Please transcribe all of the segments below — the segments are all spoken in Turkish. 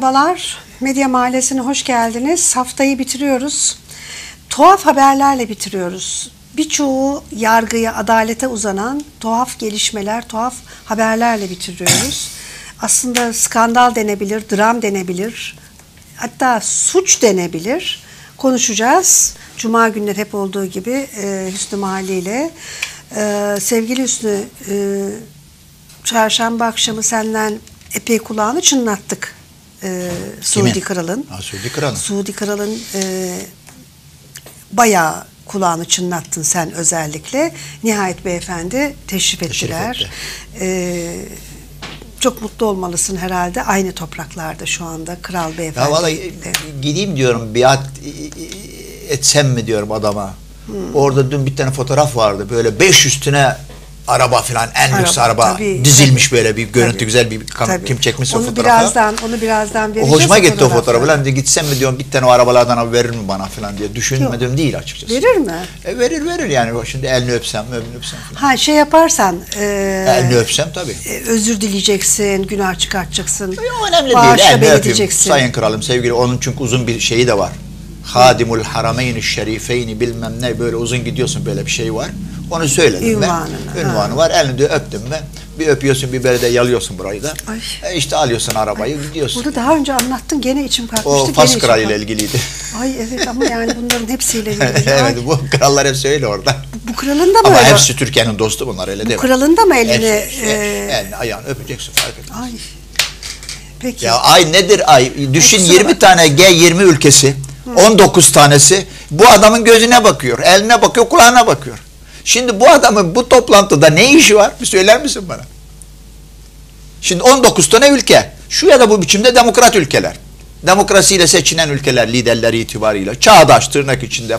Merhabalar. Medya Mahallesi'ne hoş geldiniz. Haftayı bitiriyoruz. Tuhaf haberlerle bitiriyoruz. Birçoğu yargıya, adalete uzanan tuhaf gelişmeler, tuhaf haberlerle bitiriyoruz. Aslında skandal denebilir, dram denebilir, hatta suç denebilir. Konuşacağız. Cuma günleri hep olduğu gibi e, Hüsnü Mahalli ile. E, sevgili Hüsnü, e, çarşamba akşamı senden epey kulağını çınlattık. E, Suudi Kimin? Kral'ın. Ha, Suudi Kral'ın. Suudi Kral'ın e, bayağı kulağını çınlattın sen özellikle. Nihayet beyefendi teşrif Teşrif ettiler. etti. E, çok mutlu olmalısın herhalde. Aynı topraklarda şu anda kral beyefendi. Ya vallahi gideyim diyorum biat etsem mi diyorum adama. Hmm. Orada dün bir tane fotoğraf vardı. Böyle 500 tane araba falan en lüks Araba, araba tabii, dizilmiş tabii. böyle bir görüntü Tabii. güzel bir kam- Tabii. kim çekmişse o onu fotoğrafı. birazdan onu birazdan o vereceğiz. hoşuma gitti o fotoğrafı. Lan de gitsem mi diyorum bir tane o arabalardan abi verir mi bana falan diye düşünmedim değil açıkçası. Verir mi? E, verir verir yani. Şimdi elini öpsem, elini öpsem falan. Ha şey yaparsan e, elini öpsem tabii. e, özür dileyeceksin, günah çıkartacaksın. O önemli değil. Elini öpeyim. Sayın kralım sevgili onun çünkü uzun bir şeyi de var. Hadimul Harameyni Şerifeyni bilmem ne böyle uzun gidiyorsun böyle bir şey var. Onu söyledim Ünvanını, ben. ha. Ünvanı var. Elini de öptüm ben. Bir öpüyorsun bir böyle de yalıyorsun burayı da. Ay. E işte alıyorsun arabayı gidiyorsun. Bunu daha önce anlattın gene içim kalkmıştı. o Fas kralı ile ilgiliydi. Ay evet ama yani bunların hepsiyle ilgili. evet Ay, bu krallar hepsi öyle orada. bu kralın da mı Ama öyle? hepsi Türkiye'nin dostu bunlar öyle değil mi? kralın da mı elini, Hepsi, hepsi. e, elini ayağını öpeceksin fark etmez. Ay. Peki. Ya ay nedir ay? Düşün kusura 20 tane G20 ülkesi, 19 tanesi bu adamın gözüne bakıyor, eline bakıyor, kulağına bakıyor. Şimdi bu adamın bu toplantıda ne işi var? Bir söyler misin bana? Şimdi 19 tane ülke. Şu ya da bu biçimde demokrat ülkeler. Demokrasiyle seçilen ülkeler liderleri itibariyle. Çağdaş tırnak içinde.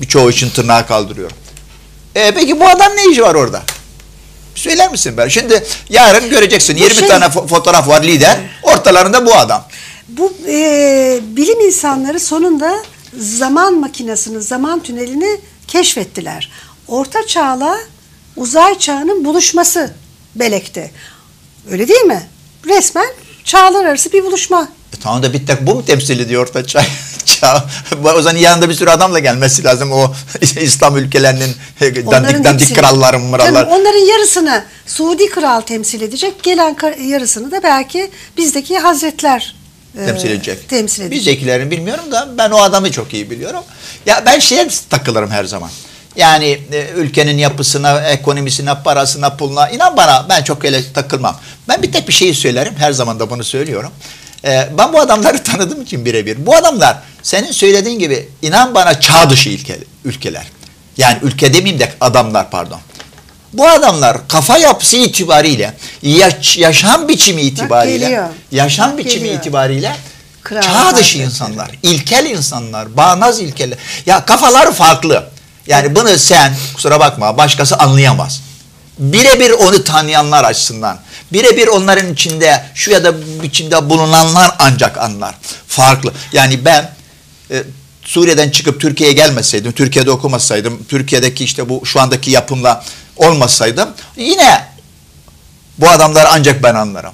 Birçoğu için tırnağı kaldırıyorum. E peki bu adam ne işi var orada? Bir Söyler misin ben? Şimdi yarın göreceksin. Bu 20 şey- tane fo- fotoğraf var lider. Ortalarında bu adam. Bu e, bilim insanları sonunda zaman makinesini, zaman tünelini keşfettiler. Orta çağla uzay çağının buluşması belekti. Öyle değil mi? Resmen çağlar arası bir buluşma. E tamam da bir tek bu mu temsil ediyor orta çağ? çağ? o zaman yanında bir sürü adamla gelmesi lazım. O İslam ülkelerinin dandik dandik hepsini- kralları mırallar. Canım, onların yarısını Suudi kral temsil edecek. Gelen yarısını da belki bizdeki hazretler temsil edecek. Temsil edecek. Bizdekilerini bilmiyorum da ben o adamı çok iyi biliyorum. Ya ben şeye takılırım her zaman. Yani e, ülkenin yapısına, ekonomisine, parasına, puluna inan bana ben çok öyle takılmam. Ben bir tek bir şeyi söylerim. Her zaman da bunu söylüyorum. E, ben bu adamları tanıdığım için birebir. Bu adamlar senin söylediğin gibi inan bana çağ dışı ülke, ülkeler. Yani ülke demeyeyim de adamlar pardon. Bu adamlar kafa yapısı itibariyle, yaş- yaşam biçimi itibariyle, geliyor. yaşam Bak biçimi geliyor. itibariyle Kral çağ dışı insanlar, ilkel insanlar, bağnaz ilkeler. Ya kafalar farklı. Yani bunu sen kusura bakma başkası anlayamaz. Birebir onu tanıyanlar açısından, birebir onların içinde şu ya da biçimde bulunanlar ancak anlar. Farklı. Yani ben e, Suriye'den çıkıp Türkiye'ye gelmeseydim, Türkiye'de okumasaydım, Türkiye'deki işte bu şu andaki yapımla olmasaydım yine bu adamları ancak ben anlarım.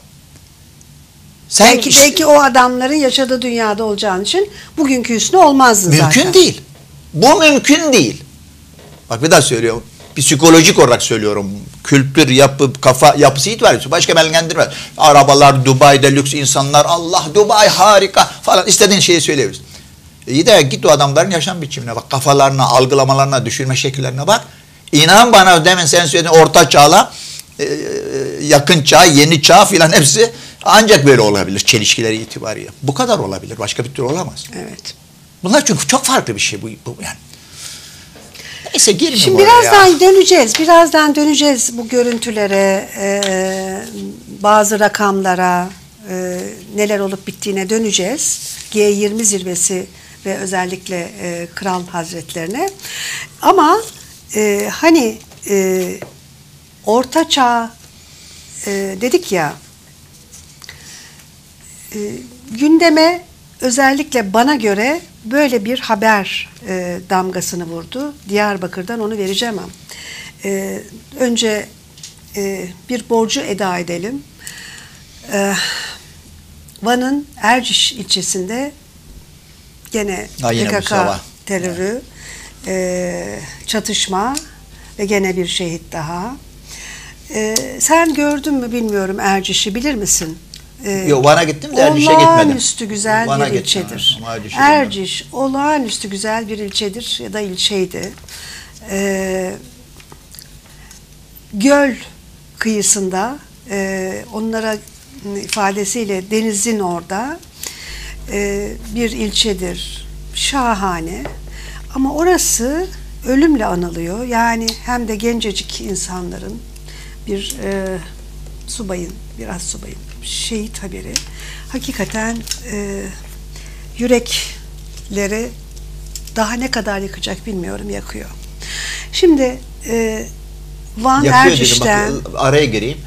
Sen Belki işte- belki o adamların yaşadığı dünyada olacağın için bugünkü hüsnü olmazdın zaten. Mümkün değil. Bu mümkün değil. Bak bir daha söylüyorum. Psikolojik olarak söylüyorum. Kültür, yapı, kafa yapısı itibariyle başka belgelendirmez. Arabalar, Dubai'de lüks insanlar, Allah Dubai harika falan istediğin şeyi söyleyebilirsin. İyi de git o adamların yaşam biçimine bak. Kafalarına, algılamalarına, düşünme şekillerine bak. İnan bana demin sen söylediğin orta çağla e, yakın çağ, yeni çağ filan hepsi ancak böyle olabilir çelişkileri itibariyle. Bu kadar olabilir. Başka bir türlü olamaz. Evet. Bunlar çünkü çok farklı bir şey bu, bu yani. Neyse girmeyeyim Şimdi birazdan ya. döneceğiz. Birazdan döneceğiz bu görüntülere, e, bazı rakamlara, e, neler olup bittiğine döneceğiz. G20 zirvesi ve özellikle e, Kral Hazretlerine. Ama e, hani e, Orta Çağ e, dedik ya, e, gündeme özellikle bana göre böyle bir haber e, damgasını vurdu. Diyarbakır'dan onu vereceğim ama. E, önce e, bir borcu eda edelim. E, Van'ın Erciş ilçesinde gene Ha, yine bu PKK terörü, e, çatışma ve gene bir şehit daha. E, sen gördün mü bilmiyorum Erciş'i bilir misin? E, Yok Van'a gittim de Erciş'e gitmedim. Olağanüstü güzel Van'a bir gittim, ilçedir. gitmedim. Erciş olağanüstü güzel bir ilçedir ya da ilçeydi. Ee, göl kıyısında e, onlara ifadesiyle denizin orada e, bir ilçedir. Şahane. Ama orası ölümle anılıyor. Yani hem de gencecik insanların bir e, subayın, biraz subayın şehit haberi hakikaten e, yürekleri daha ne kadar yakacak bilmiyorum yakıyor. Şimdi e, Van Yakıyor dedim. Erciş'ten Bak, araya gireyim.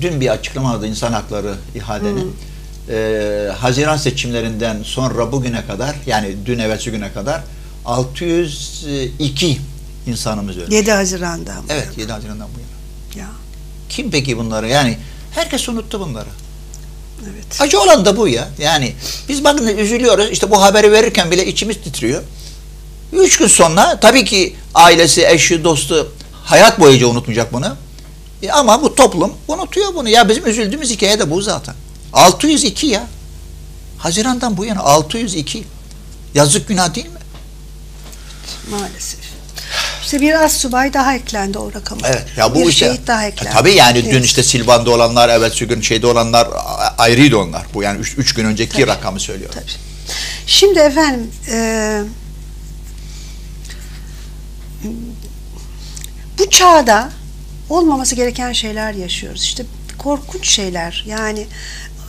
Dün bir açıklama vardı insan hakları ihadenin. Ee, Haziran seçimlerinden sonra bugüne kadar yani dün evvelsi güne kadar 602 insanımız öldü. 7 Haziran'da. ama. Evet 7 Haziran'dan bu yana. Ya, Kim peki bunları? Yani herkes unuttu bunları. evet. Acı olan da bu ya. Yani biz bakın üzülüyoruz. İşte bu haberi verirken bile içimiz titriyor. Üç gün sonra tabii ki ailesi, eşi, dostu hayat boyunca unutmayacak bunu. E ama bu toplum unutuyor bunu. Ya bizim üzüldüğümüz hikaye de bu zaten. 602 ya. Haziran'dan bu yana 602. Yazık günah değil mi? Maalesef. İşte bir az subay daha eklendi o rakama. Evet. Ya bu bir işte. şehit daha eklendi. tabii yani dün Evet. işte Silvan'da olanlar, evet gün şeyde olanlar ayrıydı onlar. Bu yani 3 gün önceki Tabii. rakamı söylüyor. Tabii. Şimdi efendim e, bu çağda olmaması gereken şeyler yaşıyoruz. İşte korkunç şeyler. Yani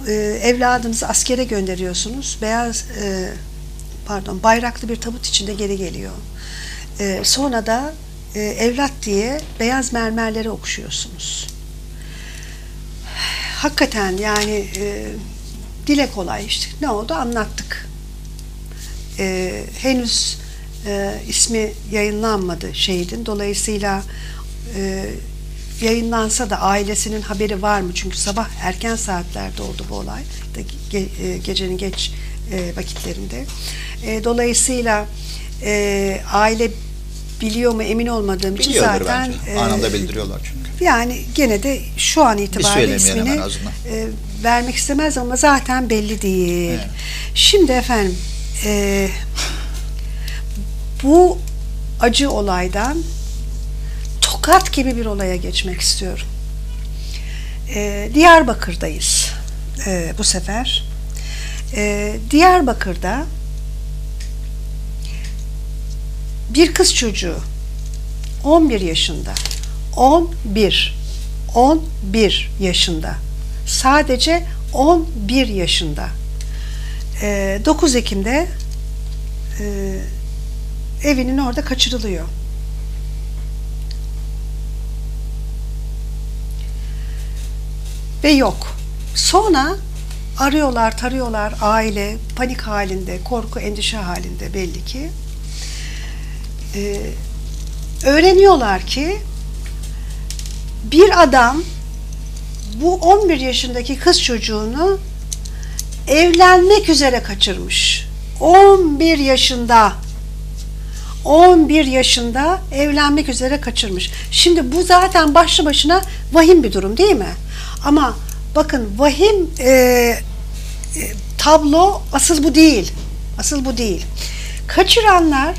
e, evladınızı askere gönderiyorsunuz. Beyaz e, pardon bayraklı bir tabut içinde geri geliyor. E, sonra da e, evlat diye beyaz mermerleri okşuyorsunuz. Hakikaten yani e, dile kolay işte. Ne oldu anlattık. E, henüz e, ismi yayınlanmadı şehidin. Dolayısıyla e, yayınlansa da ailesinin haberi var mı? Çünkü sabah erken saatlerde oldu bu olay. Ge- e, gecenin geç e, vakitlerinde. E, dolayısıyla e, aile biliyor mu emin olmadığım için Biliyordur zaten bence. e, Anında bildiriyorlar çünkü. yani gene de şu an itibariyle ismini e, vermek istemez ama zaten belli değil. Evet. Şimdi efendim e, bu acı olaydan tokat gibi bir olaya geçmek istiyorum. E, Diyarbakır'dayız e, bu sefer. E, Diyarbakır'da bir kız çocuğu 11 yaşında 11 11 yaşında sadece 11 yaşında Ee, 9 Ekim'de e, evinin orada kaçırılıyor. Ve yok. Sonra arıyorlar, tarıyorlar aile panik halinde, korku, endişe halinde belli ki. Ee, öğreniyorlar ki bir adam bu 11 yaşındaki kız çocuğunu evlenmek üzere kaçırmış. 11 yaşında 11 yaşında evlenmek üzere kaçırmış. Şimdi bu zaten başlı başına vahim bir durum değil mi? Ama bakın vahim e, e, tablo asıl bu değil. Asıl bu değil. Kaçıranlar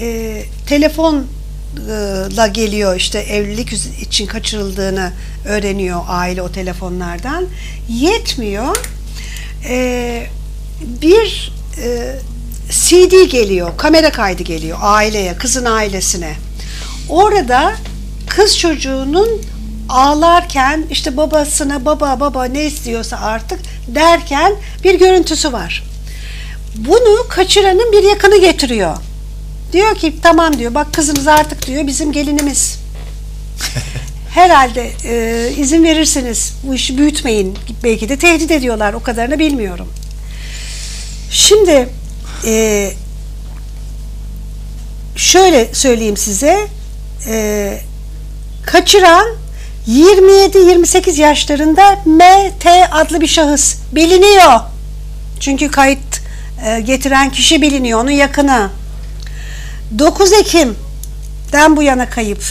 e, telefonla geliyor işte evlilik için kaçırıldığını öğreniyor aile o telefonlardan. Yetmiyor. E, bir e, CD geliyor, kamera kaydı geliyor aileye, kızın ailesine. Orada kız çocuğunun ağlarken işte babasına baba baba ne istiyorsa artık derken bir görüntüsü var. Bunu kaçıranın bir yakını getiriyor. Diyor ki tamam diyor bak kızınız artık diyor bizim gelinimiz. Herhalde e, izin verirseniz bu işi büyütmeyin. Belki de tehdit ediyorlar o kadarını bilmiyorum. Şimdi e, şöyle söyleyeyim size e, kaçıran 27-28 yaşlarında MT adlı bir şahıs biliniyor. Çünkü kayıt e, getiren kişi biliniyor, onun yakını. 9 Ekim'den bu yana kayıp.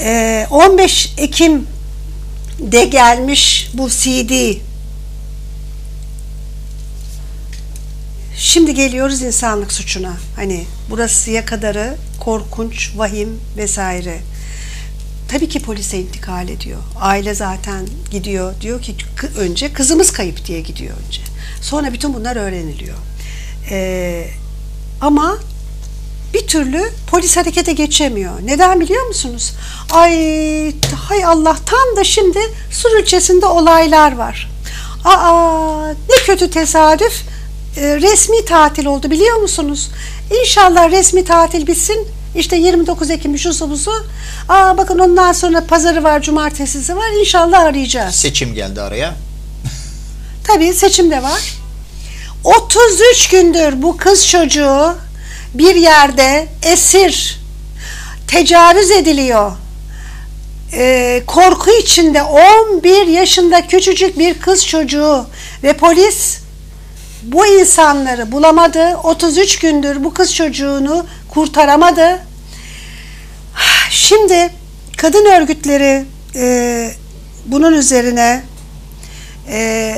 E, 15 Ekim'de gelmiş bu CD. Şimdi geliyoruz insanlık suçuna. Hani burasıya kadarı korkunç, vahim vesaire. Tabii ki polise intikal ediyor. Aile zaten gidiyor. Diyor ki "Kı- önce kızımız kayıp diye gidiyor önce. Sonra bütün bunlar öğreniliyor. Ee, ama bir türlü polis harekete geçemiyor. Neden biliyor musunuz? Ay hay Allah tam da şimdi Sur ilçesinde olaylar var. Aa ne kötü tesadüf. Ee, resmi tatil oldu biliyor musunuz? İnşallah resmi tatil bitsin. İşte 29 Ekim şusu busu. Aa bakın ondan sonra pazarı var, cumartesisi var. İnşallah arayacağız. Seçim geldi araya. Tabii seçim de var. 33 gündür bu kız çocuğu bir yerde esir, tecavüz ediliyor. Ee, korku içinde 11 yaşında küçücük bir kız çocuğu ve polis bu insanları bulamadı. 33 gündür bu kız çocuğunu kurtaramadı. Şimdi kadın örgütleri e, bunun üzerine e,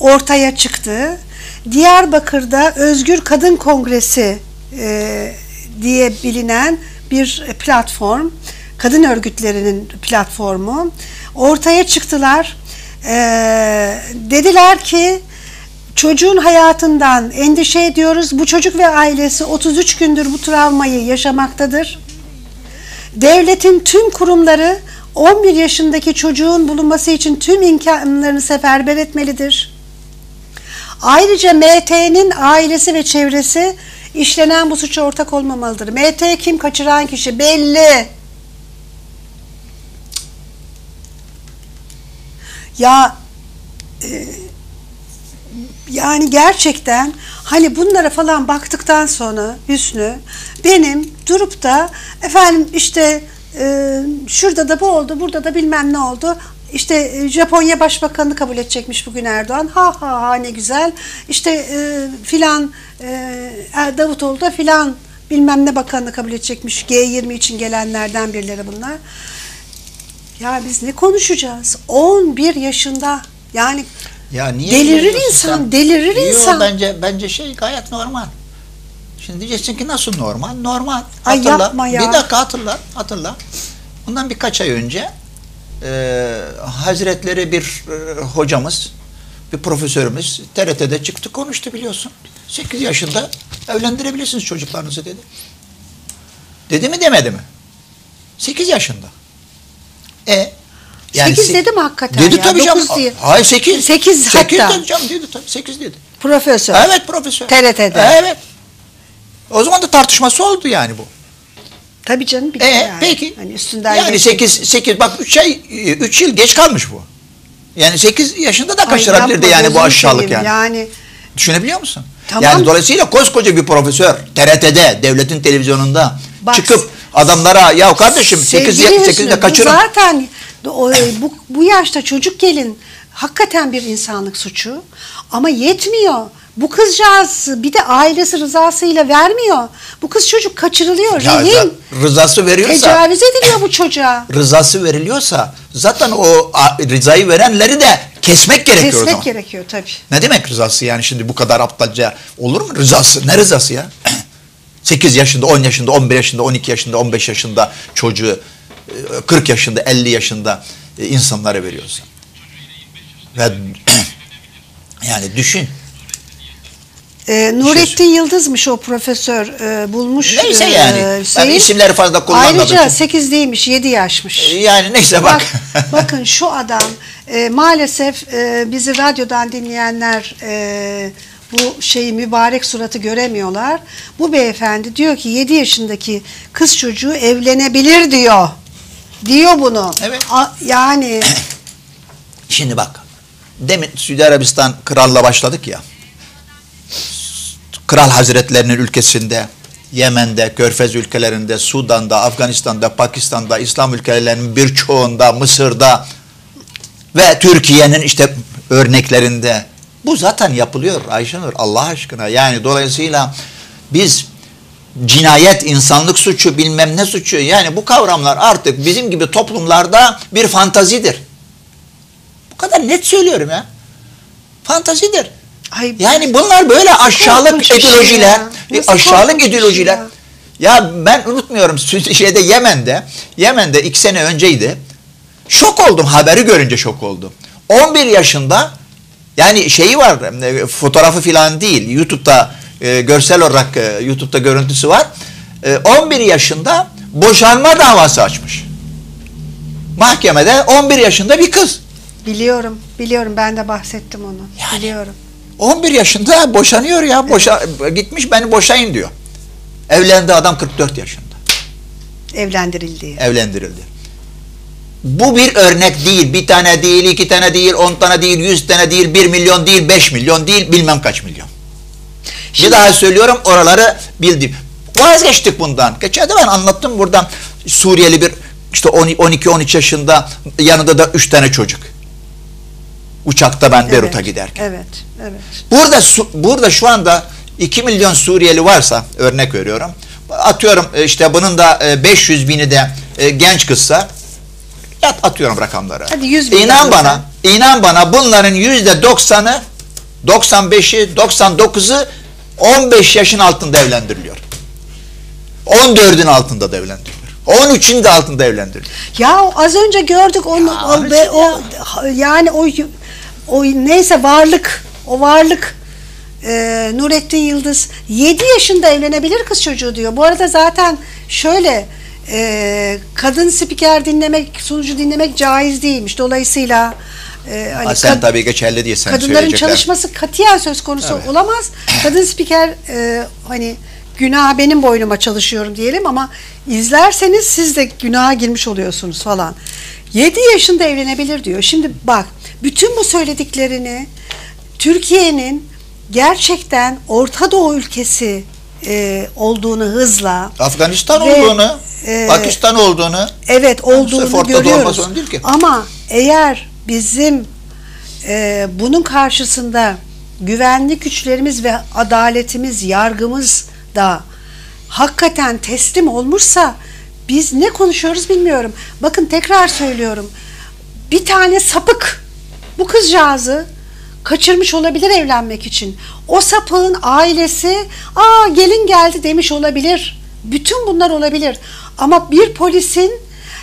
ortaya çıktı. Diyarbakır'da Özgür Kadın Kongresi e, diye bilinen bir platform, kadın örgütlerinin platformu ortaya çıktılar. E, dediler ki çocuğun hayatından endişe ediyoruz. Bu çocuk ve ailesi 33 gündür bu travmayı yaşamaktadır. Devletin tüm kurumları 11 yaşındaki çocuğun bulunması için tüm imkanlarını seferber etmelidir. Ayrıca MT'nin ailesi ve çevresi işlenen bu suça ortak olmamalıdır. MT kim kaçıran kişi belli. Ya e, yani gerçekten hani bunlara falan baktıktan sonra Hüsnü benim durup da efendim işte e, şurada da bu oldu burada da bilmem ne oldu işte e, Japonya Başbakanı kabul edecekmiş bugün Erdoğan ha ha ha ne güzel işte e, filan e, Davutoğlu da filan bilmem ne bakanını kabul edecekmiş G20 için gelenlerden birileri bunlar ya biz ne konuşacağız 11 yaşında yani Ya niye Delirir insan, sen? delirir Yo, insan. bence bence şey gayet normal. Şimdi diyeceksin ki nasıl normal? Normal. Ay Hatırla. yapma ya. Bir dakika hatırla. Hatırla. Bundan birkaç ay önce e, Hazretleri bir e, hocamız, bir profesörümüz TRT'de çıktı konuştu biliyorsun. 8 yaşında evlendirebilirsiniz çocuklarınızı dedi. Dedi mi demedi mi? 8 yaşında. E Sekiz se- dedi mi hakikaten Dedi ya? tabii canım. Değil. Hayır 8. Sekiz 8 hatta. dedi canım dedi tabii 8 dedi. Profesör. Evet profesör. TRT'de. Evet. O zaman da tartışması oldu yani bu. Tabii canım bitti E yani. peki. Hani üstünden yani geçti. 8 8 bak 3 ay 3 yıl geç kalmış bu. Yani 8 yaşında da kaçırabilirdi yani bu aşağılık yani. Yani Düşünebiliyor musun? Tamam. Yani dolayısıyla koskoca bir profesör TRT'de, devletin televizyonunda Bak, çıkıp adamlara ya kardeşim 8 sevgili 8'de Hüsnü, kaçırın. Zaten o, bu, bu yaşta çocuk gelin hakikaten bir insanlık suçu ama yetmiyor. Bu kızcağız bir de ailesi rızasıyla vermiyor. Bu kız çocuk kaçırılıyor. Ya rehin. za- rızası veriyorsa Tecavüz ediliyor bu çocuğa. rızası veriliyorsa zaten o rızayı verenleri de kesmek gerekiyor Kesmek gerekiyor tabii. Ne demek rızası yani şimdi bu kadar aptalca olur mu rızası? Ne rızası ya? 8 yaşında, 10 yaşında, 11 yaşında, 12 yaşında, 15 yaşında çocuğu e, 40 yaşında, 50 yaşında e, insanlara veriyorsun. Ve yani düşün. Ee, Nurettin Yıldız'mış o profesör e, bulmuş. Neyse e, yani. Ben Hüseyin. isimleri fazla kullanmadım. Ayrıca 8 değilmiş 7 yaşmış. Yani neyse bak. Bak, bakın şu adam e, maalesef e, bizi radyodan dinleyenler e, bu şeyi mübarek suratı göremiyorlar. Bu beyefendi diyor ki 7 yaşındaki kız çocuğu evlenebilir diyor. Diyor bunu. Evet. A- yani Şimdi bak. Demin Suudi Arabistan kralla başladık ya. Kral Hazretlerinin ülkesinde, Yemen'de, Körfez ülkelerinde, Sudan'da, Afganistan'da, Pakistan'da, İslam ülkelerinin birçoğunda, Mısır'da ve Türkiye'nin işte örneklerinde Bu zaten yapılıyor Ayşenur Allah aşkına. Yani dolayısıyla biz cinayet, insanlık suçu, bilmem ne suçu yani bu kavramlar artık bizim gibi toplumlarda bir fantazidir. Bu kadar net söylüyorum ya. Fantazidir. Ay, Yani bunlar böyle aşağılık şey ideolojiler, Nasıl aşağılık şey ideolojiler. ya? Ya ben unutmuyorum şeyde Yemen'de, Yemen'de iki sene önceydi. Şok oldum haberi görünce şok oldum. 11 yaşında yani şeyi var e, fotoğrafı falan değil YouTube'da e, görsel olarak e, YouTube'da görüntüsü var. E, 11 yaşında boşanma davası açmış. Mahkemede 11 yaşında bir kız. Biliyorum, biliyorum. Ben de bahsettim onu. Yani. Biliyorum. 11 yaşında boşanıyor ya. Boşa, gitmiş beni boşayın diyor. Evlendi adam 44 yaşında. Evlendirildiği. Evlendirildi. Bu bir örnek değil. Bir tane değil, iki tane değil, on tane değil, yüz tane değil, bir milyon değil, beş milyon değil, bilmem kaç milyon. Şimdi- bir daha söylüyorum oraları bildim. Vazgeçtik bundan. Geçen de ben anlattım buradan Suriyeli bir işte 12-13 yaşında yanında da 3 tane çocuk. Uçakta ben Beyrut'a Evet, giderken. Evet, evet. Burada burada şu anda 2 milyon Suriyeli varsa örnek veriyorum. Atıyorum e, işte bunun da e, 500 bini de e, genç kızsa yat atıyorum rakamları. Hadi 100 bin İnan bana, inan bana bunların yüzde 90'ı 95'i 99'u 15 yaşın altında evlendiriliyor. 14'ün altında da evlendiriliyor. 13'ün de altında evlendiriliyor. Ya az önce gördük onu Ya, o, için o yani o o neyse varlık o varlık e, Nurettin Yıldız 7 yaşında evlenebilir kız çocuğu diyor. Bu arada zaten şöyle e, kadın spiker dinlemek sunucu dinlemek caiz değilmiş. Dolayısıyla e, hani Ha, sen tabii geçerli değil sen kadınların çalışması katiyen söz konusu Evet. olamaz. Kadın spiker e, hani günah benim boynuma çalışıyorum diyelim ama izlerseniz siz de günaha girmiş oluyorsunuz falan. 7 yaşında evlenebilir diyor. Şimdi bak bütün bu söylediklerini Türkiye'nin gerçekten Orta Doğu ülkesi e, olduğunu hızla Afganistan Ve, olduğunu, e, Pakistan olduğunu Evet olduğunu Doğu görüyoruz. değil ki. Ama eğer bizim e, bunun karşısında güvenlik güçlerimiz ve adaletimiz, yargımız da hakikaten teslim olmuşsa biz ne konuşuyoruz bilmiyorum. Bakın tekrar söylüyorum. Bir tane sapık bu kızcağızı kaçırmış olabilir evlenmek için. O sapığın ailesi aa gelin geldi demiş olabilir. Bütün bunlar olabilir. Ama bir polisin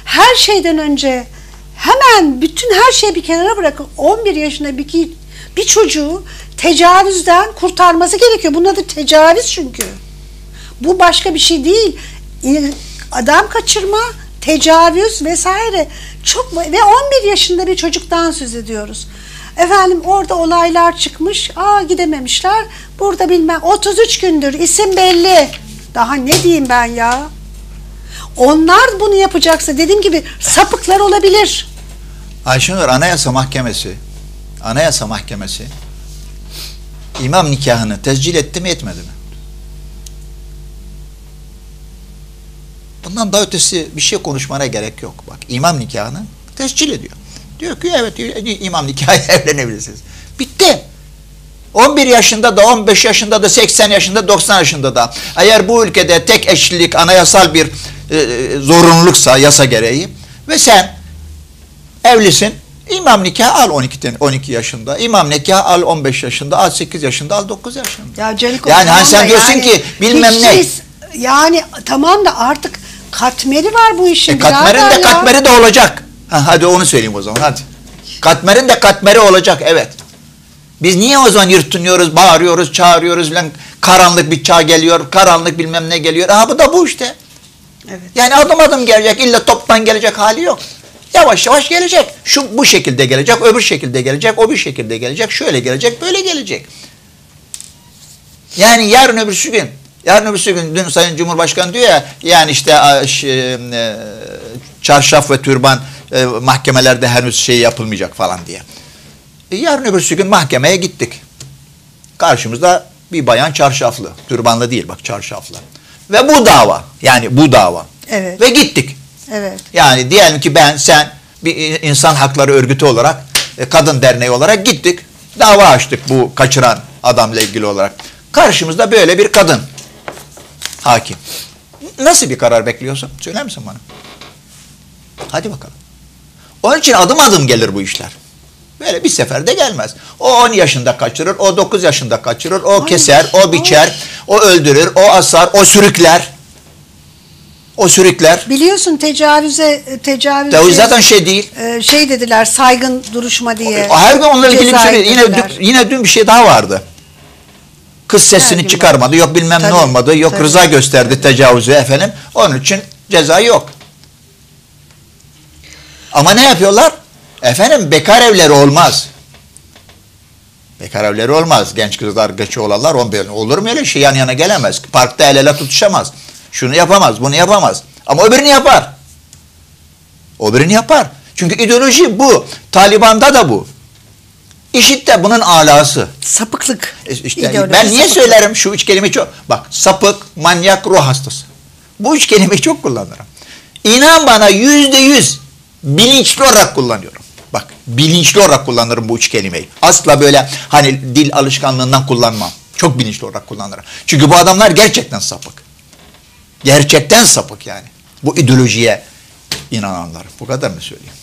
her şeyden önce hemen bütün her şeyi bir kenara bırakıp 11 yaşında bir, bir çocuğu tecavüzden kurtarması gerekiyor. Bunun adı tecavüz çünkü. Bu başka bir şey değil. İ- Adam kaçırma, tecavüz vesaire. Çok ve 11 yaşında bir çocuktan söz ediyoruz. Efendim orada olaylar çıkmış. Aa gidememişler. Burada bilmem 33 gündür isim belli. Daha ne diyeyim ben ya? Onlar bunu yapacaksa dediğim gibi sapıklar olabilir. Ayşenur Anayasa Mahkemesi Anayasa Mahkemesi imam nikahını tescil etti mi etmedi mi? Bundan daha ötesi bir şey konuşmana gerek yok. Bak imam nikahını tescil ediyor. Diyor ki evet imam nikahı evlenebilirsiniz. Bitti. 11 yaşında da 15 yaşında da 80 yaşında 90 yaşında da eğer bu ülkede tek eşlilik anayasal bir e, zorunluluksa yasa gereği ve sen evlisin imam nikahı al 12, ten- 12 yaşında imam nikahı al 15 yaşında al 8 yaşında al 9 yaşında. Ya Canik Yani hani sen diyorsun ki bilmem ne. Yani tamam da artık katmeri var bu işin. E, katmerin de ya. katmeri de olacak. Ha, hadi onu söyleyeyim o zaman hadi. Katmerin de katmeri olacak evet. Biz niye o zaman yırtınıyoruz, bağırıyoruz, çağırıyoruz lan karanlık bir çağ geliyor, karanlık bilmem ne geliyor. Aha bu da bu işte. Evet. Yani adım adım gelecek, illa toptan gelecek hali yok. Yavaş yavaş gelecek. Şu bu şekilde gelecek, öbür şekilde gelecek, o bir şekilde gelecek, şöyle gelecek, böyle gelecek. Yani yarın öbürsü gün, yarın öbürsü gün dün Sayın Cumhurbaşkanı diyor ya, yani işte e, çarşaf ve türban e, mahkemelerde henüz şey yapılmayacak falan diye. E, yarın öbürsü gün mahkemeye gittik. Karşımızda bir bayan çarşaflı, türbanlı değil bak çarşaflı. Ve bu dava, yani bu dava. Evet. Ve gittik. Evet. Yani diyelim ki ben, sen bir insan hakları örgütü olarak, kadın derneği olarak gittik. dava açtık bu kaçıran adamla ilgili olarak. Karşımızda böyle bir kadın hakim. Nasıl bir karar bekliyorsun? Söyler misin bana? Hadi bakalım. Onun için adım adım gelir bu işler. Böyle bir seferde gelmez. O 10 yaşında kaçırır, o 9 yaşında kaçırır, o Ay, keser, o biçer, o öldürür, o asar, o sürükler. O sürükler. Biliyorsun tecavüze tecavüz Tecavüz zaten şey değil. e, şey dediler saygın duruşma diye. Her gün onunla ilgili bir şey. Yine, dün, yine dün bir şey daha vardı. Kız sesini çıkarmadı. Yok bilmem Tabii, ne olmadı. Yok tabii. rıza gösterdi tecavüzü efendim. Onun için ceza yok. Ama ne yapıyorlar? Efendim bekar evleri olmaz. Bekar evleri olmaz. Genç kızlar, geç oğlanlar olur mu öyle şey yan yana gelemez. Parkta el ele tutuşamaz. Şunu yapamaz, bunu yapamaz. Ama öbürünü yapar. Öbürünü yapar. Çünkü ideoloji bu. Taliban'da da bu. İşit de bunun alası. Sapıklık. E işte ideoloji, ben niye sapıklık. söylerim şu üç kelime çok. Bak sapık, manyak, ruh hastası. Bu üç kelimeyi çok kullanırım. İnan bana yüzde yüz bilinçli olarak kullanıyorum. Bak bilinçli olarak kullanırım bu üç kelimeyi. Asla böyle hani dil alışkanlığından kullanmam. Çok bilinçli olarak kullanırım. Çünkü bu adamlar gerçekten sapık. Gerçekten sapık yani. Bu ideolojiye inananlar. Bu kadar mı söyleyeyim?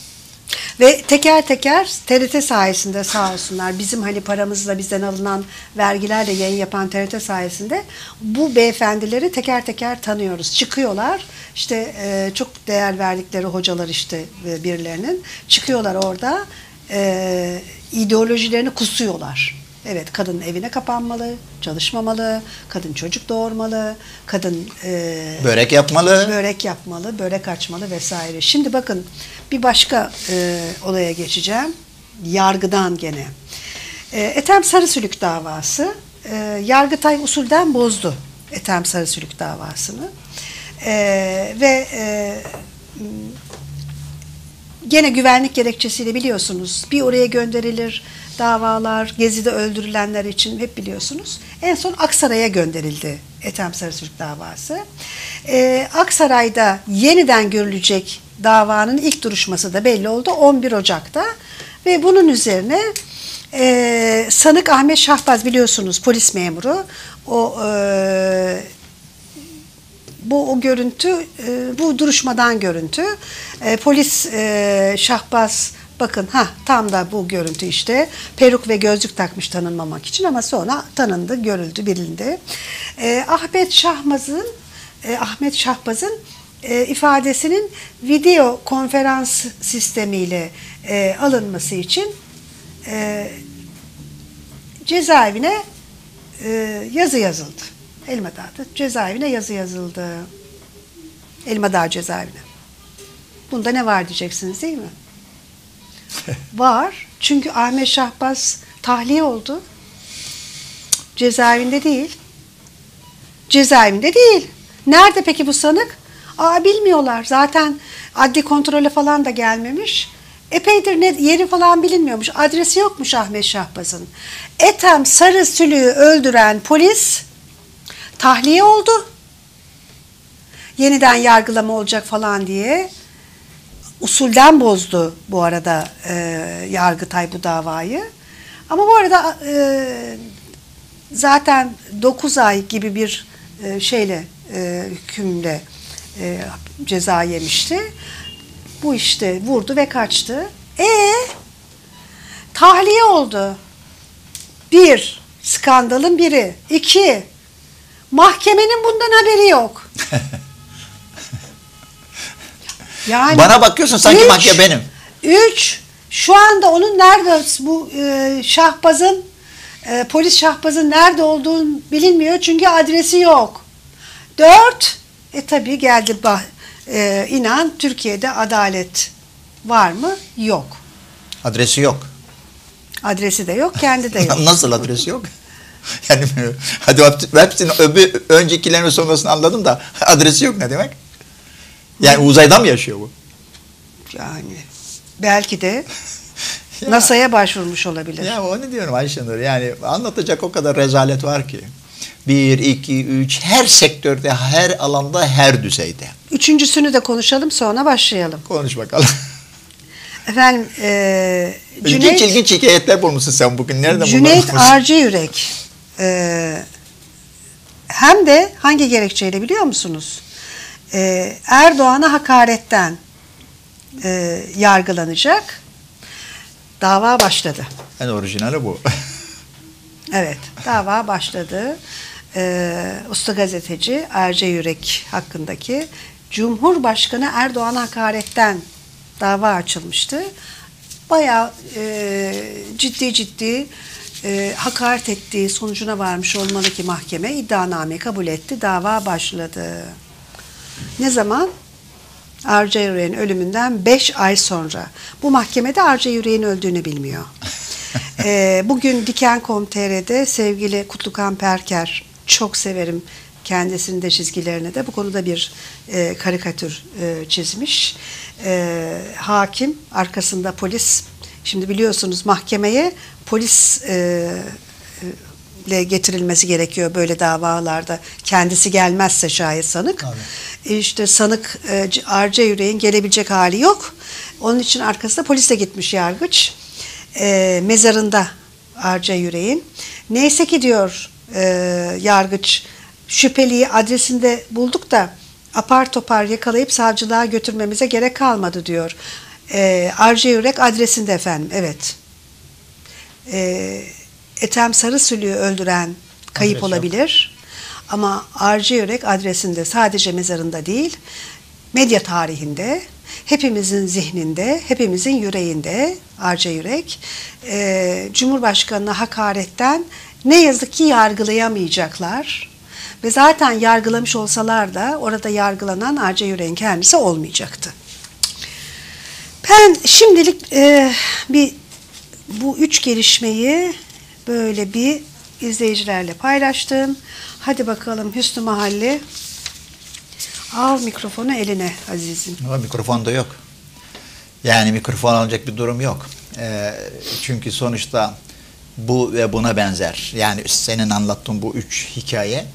Ve teker teker TRT sayesinde sağ olsunlar bizim hani paramızla bizden alınan vergilerle yayın yapan TRT sayesinde bu beyefendileri teker teker tanıyoruz. Çıkıyorlar işte e, çok değer verdikleri hocalar işte e, birilerinin çıkıyorlar orada e, ideolojilerini kusuyorlar. Evet kadın evine kapanmalı, çalışmamalı, kadın çocuk doğurmalı, kadın e, Börek yapmalı. börek yapmalı, börek açmalı vesaire. Şimdi bakın bir başka e, olaya geçeceğim. Yargıdan gene. E, Ethem Sarısülük davası. E, Yargıtay usulden bozdu Ethem Sarısülük davasını. E, ve e, gene güvenlik gerekçesiyle biliyorsunuz bir oraya gönderilir davalar, Gezi'de öldürülenler için hep biliyorsunuz. En son Aksaray'a gönderildi Ethem Sarısülük davası. Ee, Aksaray'da yeniden görülecek davanın ilk duruşması da belli oldu 11 Ocak'ta ve bunun üzerine e, sanık Ahmet Şahbaz biliyorsunuz polis memuru o e, bu o görüntü, e, bu duruşmadan görüntü. E, polis e, Şahbaz bakın ha tam da bu görüntü işte. Peruk ve gözlük takmış tanınmamak için ama sonra tanındı, görüldü, bilindi. E, Ahmet Şahbaz'ın e, Ahmet Şahbaz'ın e, ifadesinin video konferans sistemiyle e, alınması için e, cezaevine e, yazı yazıldı. Elmadağ'da cezaevine yazı yazıldı. Elmadağ cezaevine. Bunda ne var diyeceksiniz değil mi? var. Çünkü Ahmet Şahbaz tahliye oldu. Cezaevinde değil. Cezaevinde değil. Nerede peki bu sanık? Aa bilmiyorlar. Zaten adli kontrole falan da gelmemiş. Epeydir ne, yeri falan bilinmiyormuş. Adresi yokmuş Ahmet Şahbaz'ın. Ethem Sarı Sülü'yü öldüren polis tahliye oldu. Yeniden yargılama olacak falan diye. Usulden bozdu bu arada e, Yargıtay bu davayı. Ama bu arada e, zaten 9 ay gibi bir e, şeyle e, hükümle e, ceza yemişti. Bu işte vurdu ve kaçtı. E tahliye oldu. Bir, skandalın biri. İki, mahkemenin bundan haberi yok. Yani Bana bakıyorsun sanki üç, mahkeme benim. Üç, şu anda onun nerede bu e, şahbazın e, polis şahbazın nerede olduğunu bilinmiyor çünkü adresi yok. Dört, e tabi geldi bah, e, inan Türkiye'de adalet var mı? Yok. Adresi yok. Adresi de yok, kendi de yok. Nasıl adresi yok? Yani hadi hepsini öbür, öncekilerin sonrasını anladım da adresi yok ne demek? Yani uzayda mı yaşıyor bu? Yani belki de Ya- NASA'ya başvurmuş olabilir. Ya onu diyorum Ayşenur. Yani anlatacak o kadar rezalet var ki. Bir, iki, üç, her sektörde, her alanda, her düzeyde. Üçüncüsünü de konuşalım sonra başlayalım. Konuş bakalım. Efendim e, İlginç Cüneyt, ilginç hikayetler bulmuşsun sen bugün. Nereden Cüneyt? Arca Yürek e, hem de hangi gerekçeyle biliyor musunuz? E, Erdoğan'a hakaretten e, yargılanacak. Dava başladı. En orijinali bu. Evet, dava başladı. Ee, usta gazeteci Erce Yürek hakkındaki Cumhurbaşkanı Erdoğan'a hakaretten dava açılmıştı. Bayağı e, ciddi ciddi e, hakaret ettiği sonucuna varmış olmalı ki mahkeme iddianame kabul etti. Dava başladı. Ne zaman? Arca Yüreğin ölümünden 5 ay sonra. Bu mahkemede Arca Yüreğin öldüğünü bilmiyor. Ee, bugün Diken.com.tr'de sevgili Kutlukan Perker, çok severim kendisinin de çizgilerini de bu konuda bir e, karikatür e, çizmiş. E, hakim, arkasında polis. Şimdi biliyorsunuz mahkemeye polis e, ile getirilmesi gerekiyor böyle davalarda. Kendisi gelmezse şayet sanık. E İşte sanık e, Arca Yüreğin gelebilecek hali yok. Onun için arkasında polis de gitmiş yargıç. E, mezarında Arca Yüreğin. Neyse ki diyor e, yargıç şüpheliyi adresinde bulduk da apar topar yakalayıp savcılığa götürmemize gerek kalmadı diyor. E, Arca Yürek adresinde efendim evet. E, Ethem Sarısülü'yü öldüren kayıp Adres yok. olabilir. Ama Arca Yürek adresinde sadece mezarında değil, medya tarihinde, hepimizin zihninde, hepimizin yüreğinde Arca Yürek, e, Cumhurbaşkanı'na hakaretten ne yazık ki yargılayamayacaklar. Ve zaten yargılamış olsalar da orada yargılanan Arca Yürek'in kendisi olmayacaktı. Ben şimdilik e, bir bu üç gelişmeyi böyle bir izleyicilerle paylaştım. Hadi bakalım Hüsnü Mahalle. Al mikrofonu eline azizim. Ama mikrofon da yok. Yani mikrofon alacak bir durum yok. Ee, çünkü sonuçta bu ve buna benzer. Yani senin anlattığın bu üç hikaye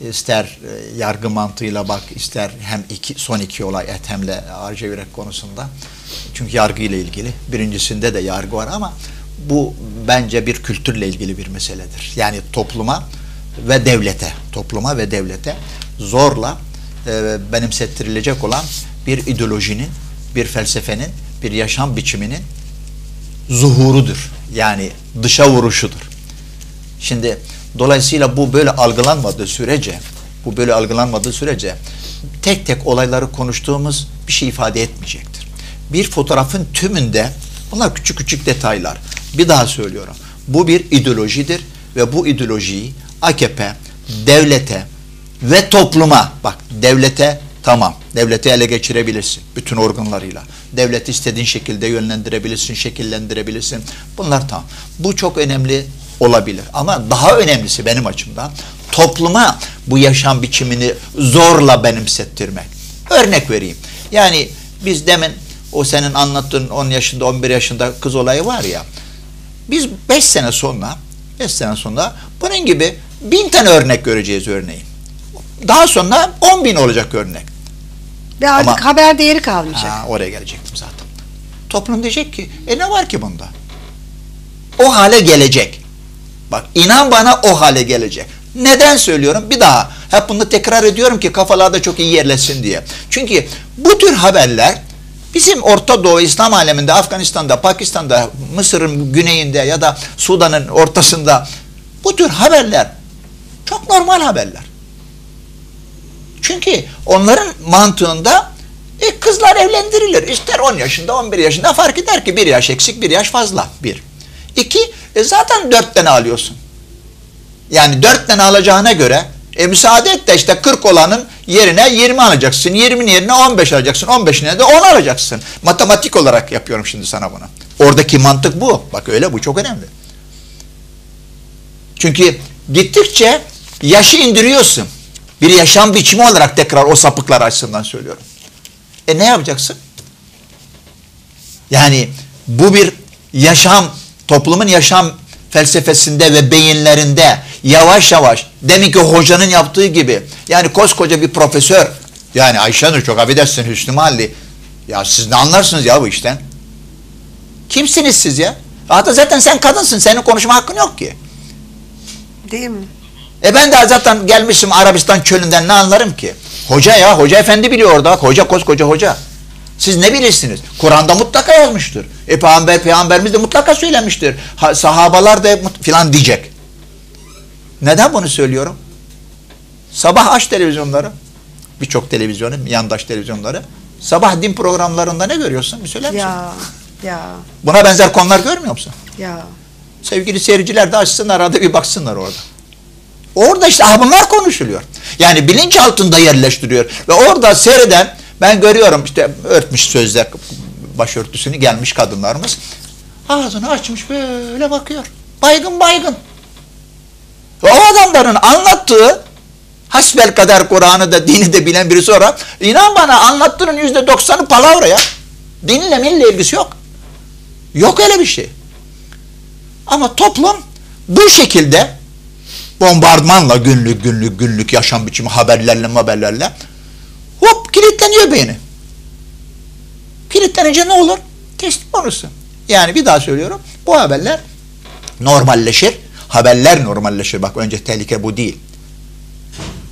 ister e, yargı mantığıyla bak, ister hem iki, son iki olay Ethem'le Arca Yürek konusunda. Çünkü yargı ile ilgili. Birincisinde de yargı var ama bu bence bir kültürle ilgili bir meseledir. Yani topluma ve devlete, topluma ve devlete zorla e, benimsettirilecek olan bir ideolojinin, bir felsefenin, bir yaşam biçiminin zuhurudur. Yani dışa vuruşudur. Şimdi dolayısıyla bu böyle algılanmadığı sürece, bu böyle algılanmadığı sürece tek tek olayları konuştuğumuz bir şey ifade etmeyecektir. Bir fotoğrafın tümünde bunlar küçük küçük detaylar. Bir daha söylüyorum. Bu bir ideolojidir ve bu ideolojiyi AKP devlete ve topluma bak devlete tamam devleti ele geçirebilirsin bütün organlarıyla. Devleti istediğin şekilde yönlendirebilirsin, şekillendirebilirsin. Bunlar tamam. Bu çok önemli olabilir. Ama daha önemlisi benim açımdan topluma bu yaşam biçimini zorla benimsettirmek. Örnek vereyim. Yani biz demin o senin anlattığın 10 yaşında 11 yaşında kız olayı var ya. Biz 5 sene sonra 5 sene sonra bunun gibi bin tane örnek göreceğiz örneğin. Daha sonra 10 bin olacak örnek. Ve artık Ama- haber değeri kalmayacak. Ha, oraya gelecektim zaten. Toplum diyecek ki e ne var ki bunda? O hale gelecek. Bak inan bana o hale gelecek. Neden söylüyorum? Bir daha hep bunu tekrar ediyorum ki kafalarda çok iyi yerleşsin diye. Çünkü bu tür haberler bizim Orta Doğu İslam aleminde, Afganistan'da, Pakistan'da, Mısır'ın güneyinde ya da Sudan'ın ortasında bu tür haberler çok normal haberler. Çünkü onların mantığında e, kızlar evlendirilir. İster 10 yaşında 11 yaşında fark eder ki bir yaş eksik bir yaş fazla. Bir. İki e, zaten dört tane alıyorsun. Yani dört tane alacağına göre e, müsaade et de işte 40 olanın yerine 20 alacaksın. 20'nin yerine 15 alacaksın. 15'ine de 10 alacaksın. Matematik olarak yapıyorum şimdi sana bunu. Oradaki mantık bu. Bak öyle bu çok önemli. Çünkü gittikçe yaşı indiriyorsun. Bir yaşam biçimi olarak tekrar o sapıklar açısından söylüyorum. E ne yapacaksın? Yani bu bir yaşam, toplumun yaşam felsefesinde ve beyinlerinde yavaş yavaş demin ki hocanın yaptığı gibi yani koskoca bir profesör yani Ayşe çok affedersin Hüsnü Mahalli ya siz ne anlarsınız ya bu işten? Kimsiniz siz ya? Hatta zaten sen kadınsın. Senin konuşma hakkın yok ki. Değil mi? E ben de zaten gelmişim Arabistan çölünden ne anlarım ki? Hoca ya, hoca efendi biliyor orada. Hoca koskoca hoca. Siz ne bilirsiniz? Kur'an'da mutlaka yazmıştır. E peygamber, peygamberimiz de mutlaka söylemiştir. Ha, sahabalar da filan diyecek. Neden bunu söylüyorum? Sabah aç televizyonları. Birçok televizyonu, yandaş televizyonları. Sabah din programlarında ne görüyorsun? Bir söyler misin? Ya, ya, Buna benzer konular görmüyor musun? ya. Sevgili seyirciler de açsınlar arada bir baksınlar orada. Orada işte ah bunlar konuşuluyor. Yani bilinç altında yerleştiriyor. Ve orada seyreden ben görüyorum işte örtmüş sözler başörtüsünü gelmiş kadınlarımız. Ağzını açmış böyle bakıyor. Baygın baygın. O adamların anlattığı hasbel kadar Kur'an'ı da dini de bilen birisi olarak inan bana anlattığının yüzde doksanı palavra ya. Dinle minle ilgisi yok. Yok öyle bir şey. Ama toplum bu şekilde bombardımanla günlük günlük günlük yaşam biçimi haberlerle haberlerle hop kilitleniyor beyni. Kilitlenince ne olur? Teslim olursun. Yani bir daha söylüyorum. Bu haberler normalleşir. Haberler normalleşir. Bak önce tehlike bu değil.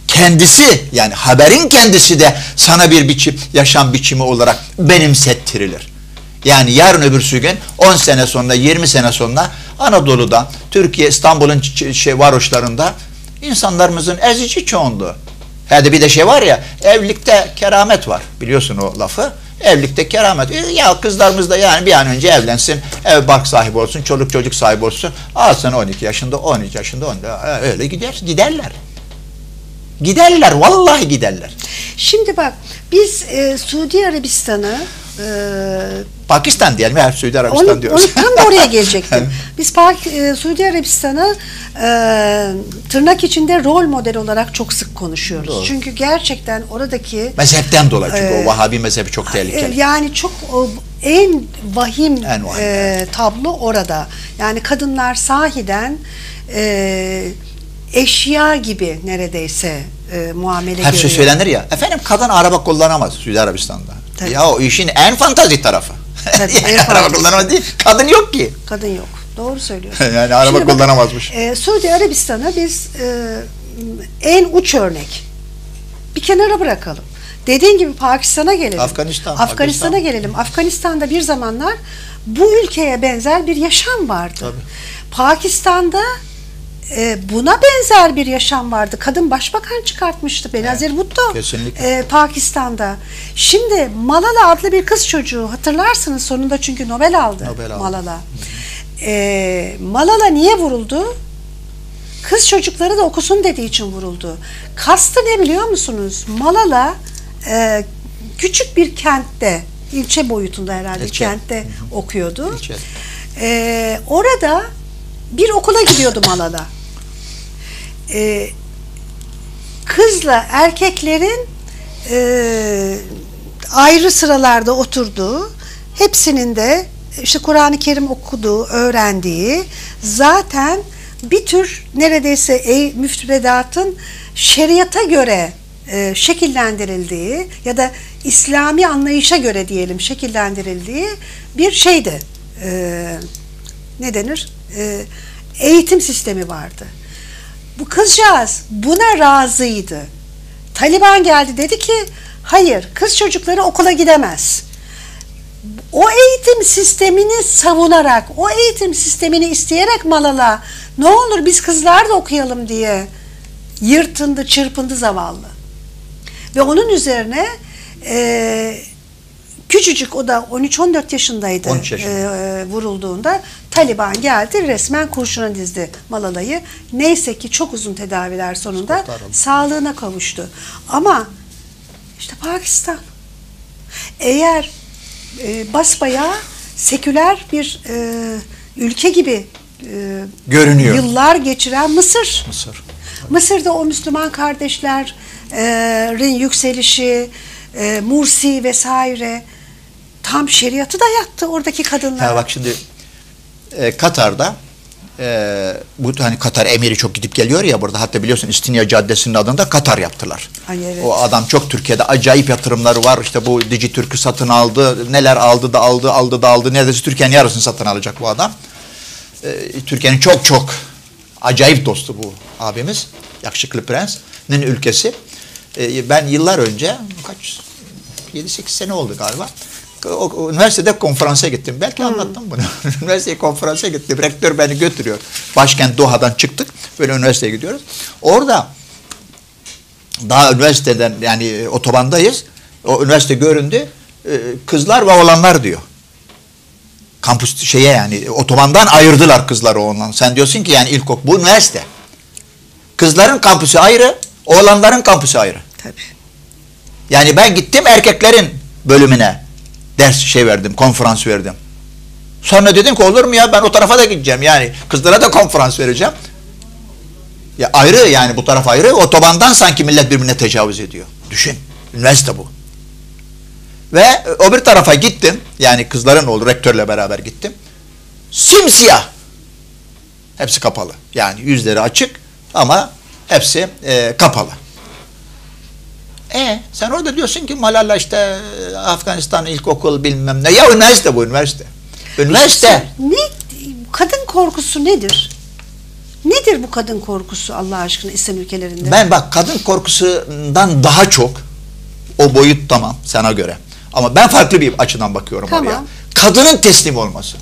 Kendisi yani haberin kendisi de sana bir biçim yaşam biçimi olarak benimsettirilir. Yani yarın öbürsü gün 10 sene sonra 20 sene sonra Anadolu'da Türkiye İstanbul'un şey varoşlarında insanlarımızın ezici çoğunluğu. Hadi bir de şey var ya evlilikte keramet var. Biliyorsun o lafı. Evlilikte keramet. E, Ya kızlarımız da yani bir an önce evlensin. Ev bark sahibi olsun. Çoluk çocuk sahibi olsun. Al sana 12 yaşında 13 yaşında 10 öyle gider, giderler. Giderler. Vallahi giderler. Şimdi bak biz e, Suudi Arabistan'ı e, Pakistan diyelim. Her Suudi Arabistan onu, diyoruz. onu tam da oraya gelecektim. Biz Pak, e, Suudi Arabistan'ı e, tırnak içinde rol model olarak çok sık konuşuyoruz. Doğru. Çünkü gerçekten oradaki Mezhepten dolayı çünkü Ee, o Vahabi mezhebi çok e, tehlikeli. yani çok o, en vahim, En vahim, e, tablo orada. Yani kadınlar sahiden e, eşya gibi neredeyse e, muamele Hep şey görüyor. söylenir ya. Efendim kadın araba kullanamaz Suudi Arabistan'da. Tabii. Ya o işin en fantazi tarafı. Tabii, yani en araba kullanamaz değil. Kadın yok ki. Kadın yok. Doğru söylüyorsun. Yani araba Şimdi bak, kullanamazmış. e, Suudi Arabistan'ı biz e, en uç örnek. Bir kenara bırakalım. Dediğin gibi Pakistan'a gelelim. Afganistan, Afganistan'a Pakistan. gelelim. Afganistan'da bir zamanlar bu ülkeye benzer bir yaşam vardı. Tabii. Pakistan'da e, buna benzer bir yaşam vardı. Kadın başbakan çıkartmıştı Benazir Bhutto. kesinlikle. e, Pakistan'da. Şimdi Malala adlı bir kız çocuğu hatırlarsınız sonunda çünkü Nobel aldı. Nobel aldı. Malala. E, Malala niye vuruldu? Kız çocukları da okusun dediği için vuruldu. Kastı ne biliyor musunuz? Malala e, küçük bir kentte, ilçe boyutunda herhalde İlçe. kentte okuyordu. İlçe. E, orada bir okula gidiyordu Malala. E, kızla erkeklerin e, ayrı sıralarda oturduğu, hepsinin de işte Kur'an-ı Kerim okuduğu, öğrendiği, zaten bir tür neredeyse ey, şeriata göre e, şekillendirildiği ya da İslami anlayışa göre diyelim şekillendirildiği bir şeydi. E, ne denir? E, eğitim sistemi vardı. Bu kızcağız buna razıydı. Taliban geldi dedi ki hayır kız çocukları okula gidemez. O eğitim sistemini savunarak, o eğitim sistemini isteyerek Malala ne olur biz kızlar da okuyalım diye yırtındı, çırpındı zavallı. Ve onun üzerine e, küçücük o da 13-14 yaşındaydı 13 yaşında. e, vurulduğunda Taliban geldi resmen kurşuna dizdi Malala'yı. Neyse ki çok uzun tedaviler sonunda sağlığına kavuştu. Ama işte Pakistan eğer e, basbayağı seküler bir e, ülke gibi e, Görünüyor. yıllar geçiren Mısır. Mısır. Mısır'da o Müslüman kardeşlerin yükselişi, e, Mursi vesaire tam şeriatı dayattı oradaki kadınlara. Ha bak şimdi e, Katar'da e, bu hani Katar emiri çok gidip geliyor ya burada. Hatta biliyorsun İstinye Caddesi'nin adında Katar yaptılar. Ay, evet. O adam çok Türkiye'de acayip yatırımları var. İşte bu Dijitürk'ü satın aldı. Neler aldı da aldı, aldı da aldı. Neredeyse Türkiye'nin yarısını satın alacak bu adam. E, Türkiye'nin çok çok acayip dostu bu abimiz. Yakışıklı Prens'in ülkesi. E, ben yıllar önce kaç 7-8 sene oldu galiba. O, üniversitede konferansa gittim. Belki anlattım bunu. Üniversiteye konferansa gittim. Rektör beni götürüyor. Başkent Doha'dan çıktık. Böyle üniversiteye gidiyoruz. Orada daha üniversiteden yani otobandayız. O üniversite göründü. E, Kızlar ve oğlanlar diyor. Kampüs şeye yani otobandan ayırdılar kızları oğlan. Sen diyorsun ki yani ilkok bu üniversite. Kızların kampüsü ayrı, oğlanların kampüsü ayrı. Tabii. Yani ben gittim erkeklerin bölümüne ders şey verdim, konferans verdim. Sonra dedim ki olur mu ya ben o tarafa da gideceğim yani kızlara da konferans vereceğim. Ya ayrı yani bu taraf ayrı otobandan sanki millet birbirine tecavüz ediyor. Düşün üniversite bu. Ve o bir tarafa gittim yani kızların oğlu rektörle beraber gittim. Simsiyah. Hepsi kapalı yani yüzleri açık ama hepsi e, kapalı. E sen orada diyorsun ki Malala işte e, Afganistan ilkokul bilmem ne. Ya üniversite bu üniversite. Üniversite. Ne kadın korkusu nedir? Nedir bu kadın korkusu Allah aşkına İslam ülkelerinde? Ben bak kadın korkusundan daha çok o boyut tamam sana göre. Ama ben farklı bir açıdan bakıyorum Tamam. oraya. Kadının teslim olması.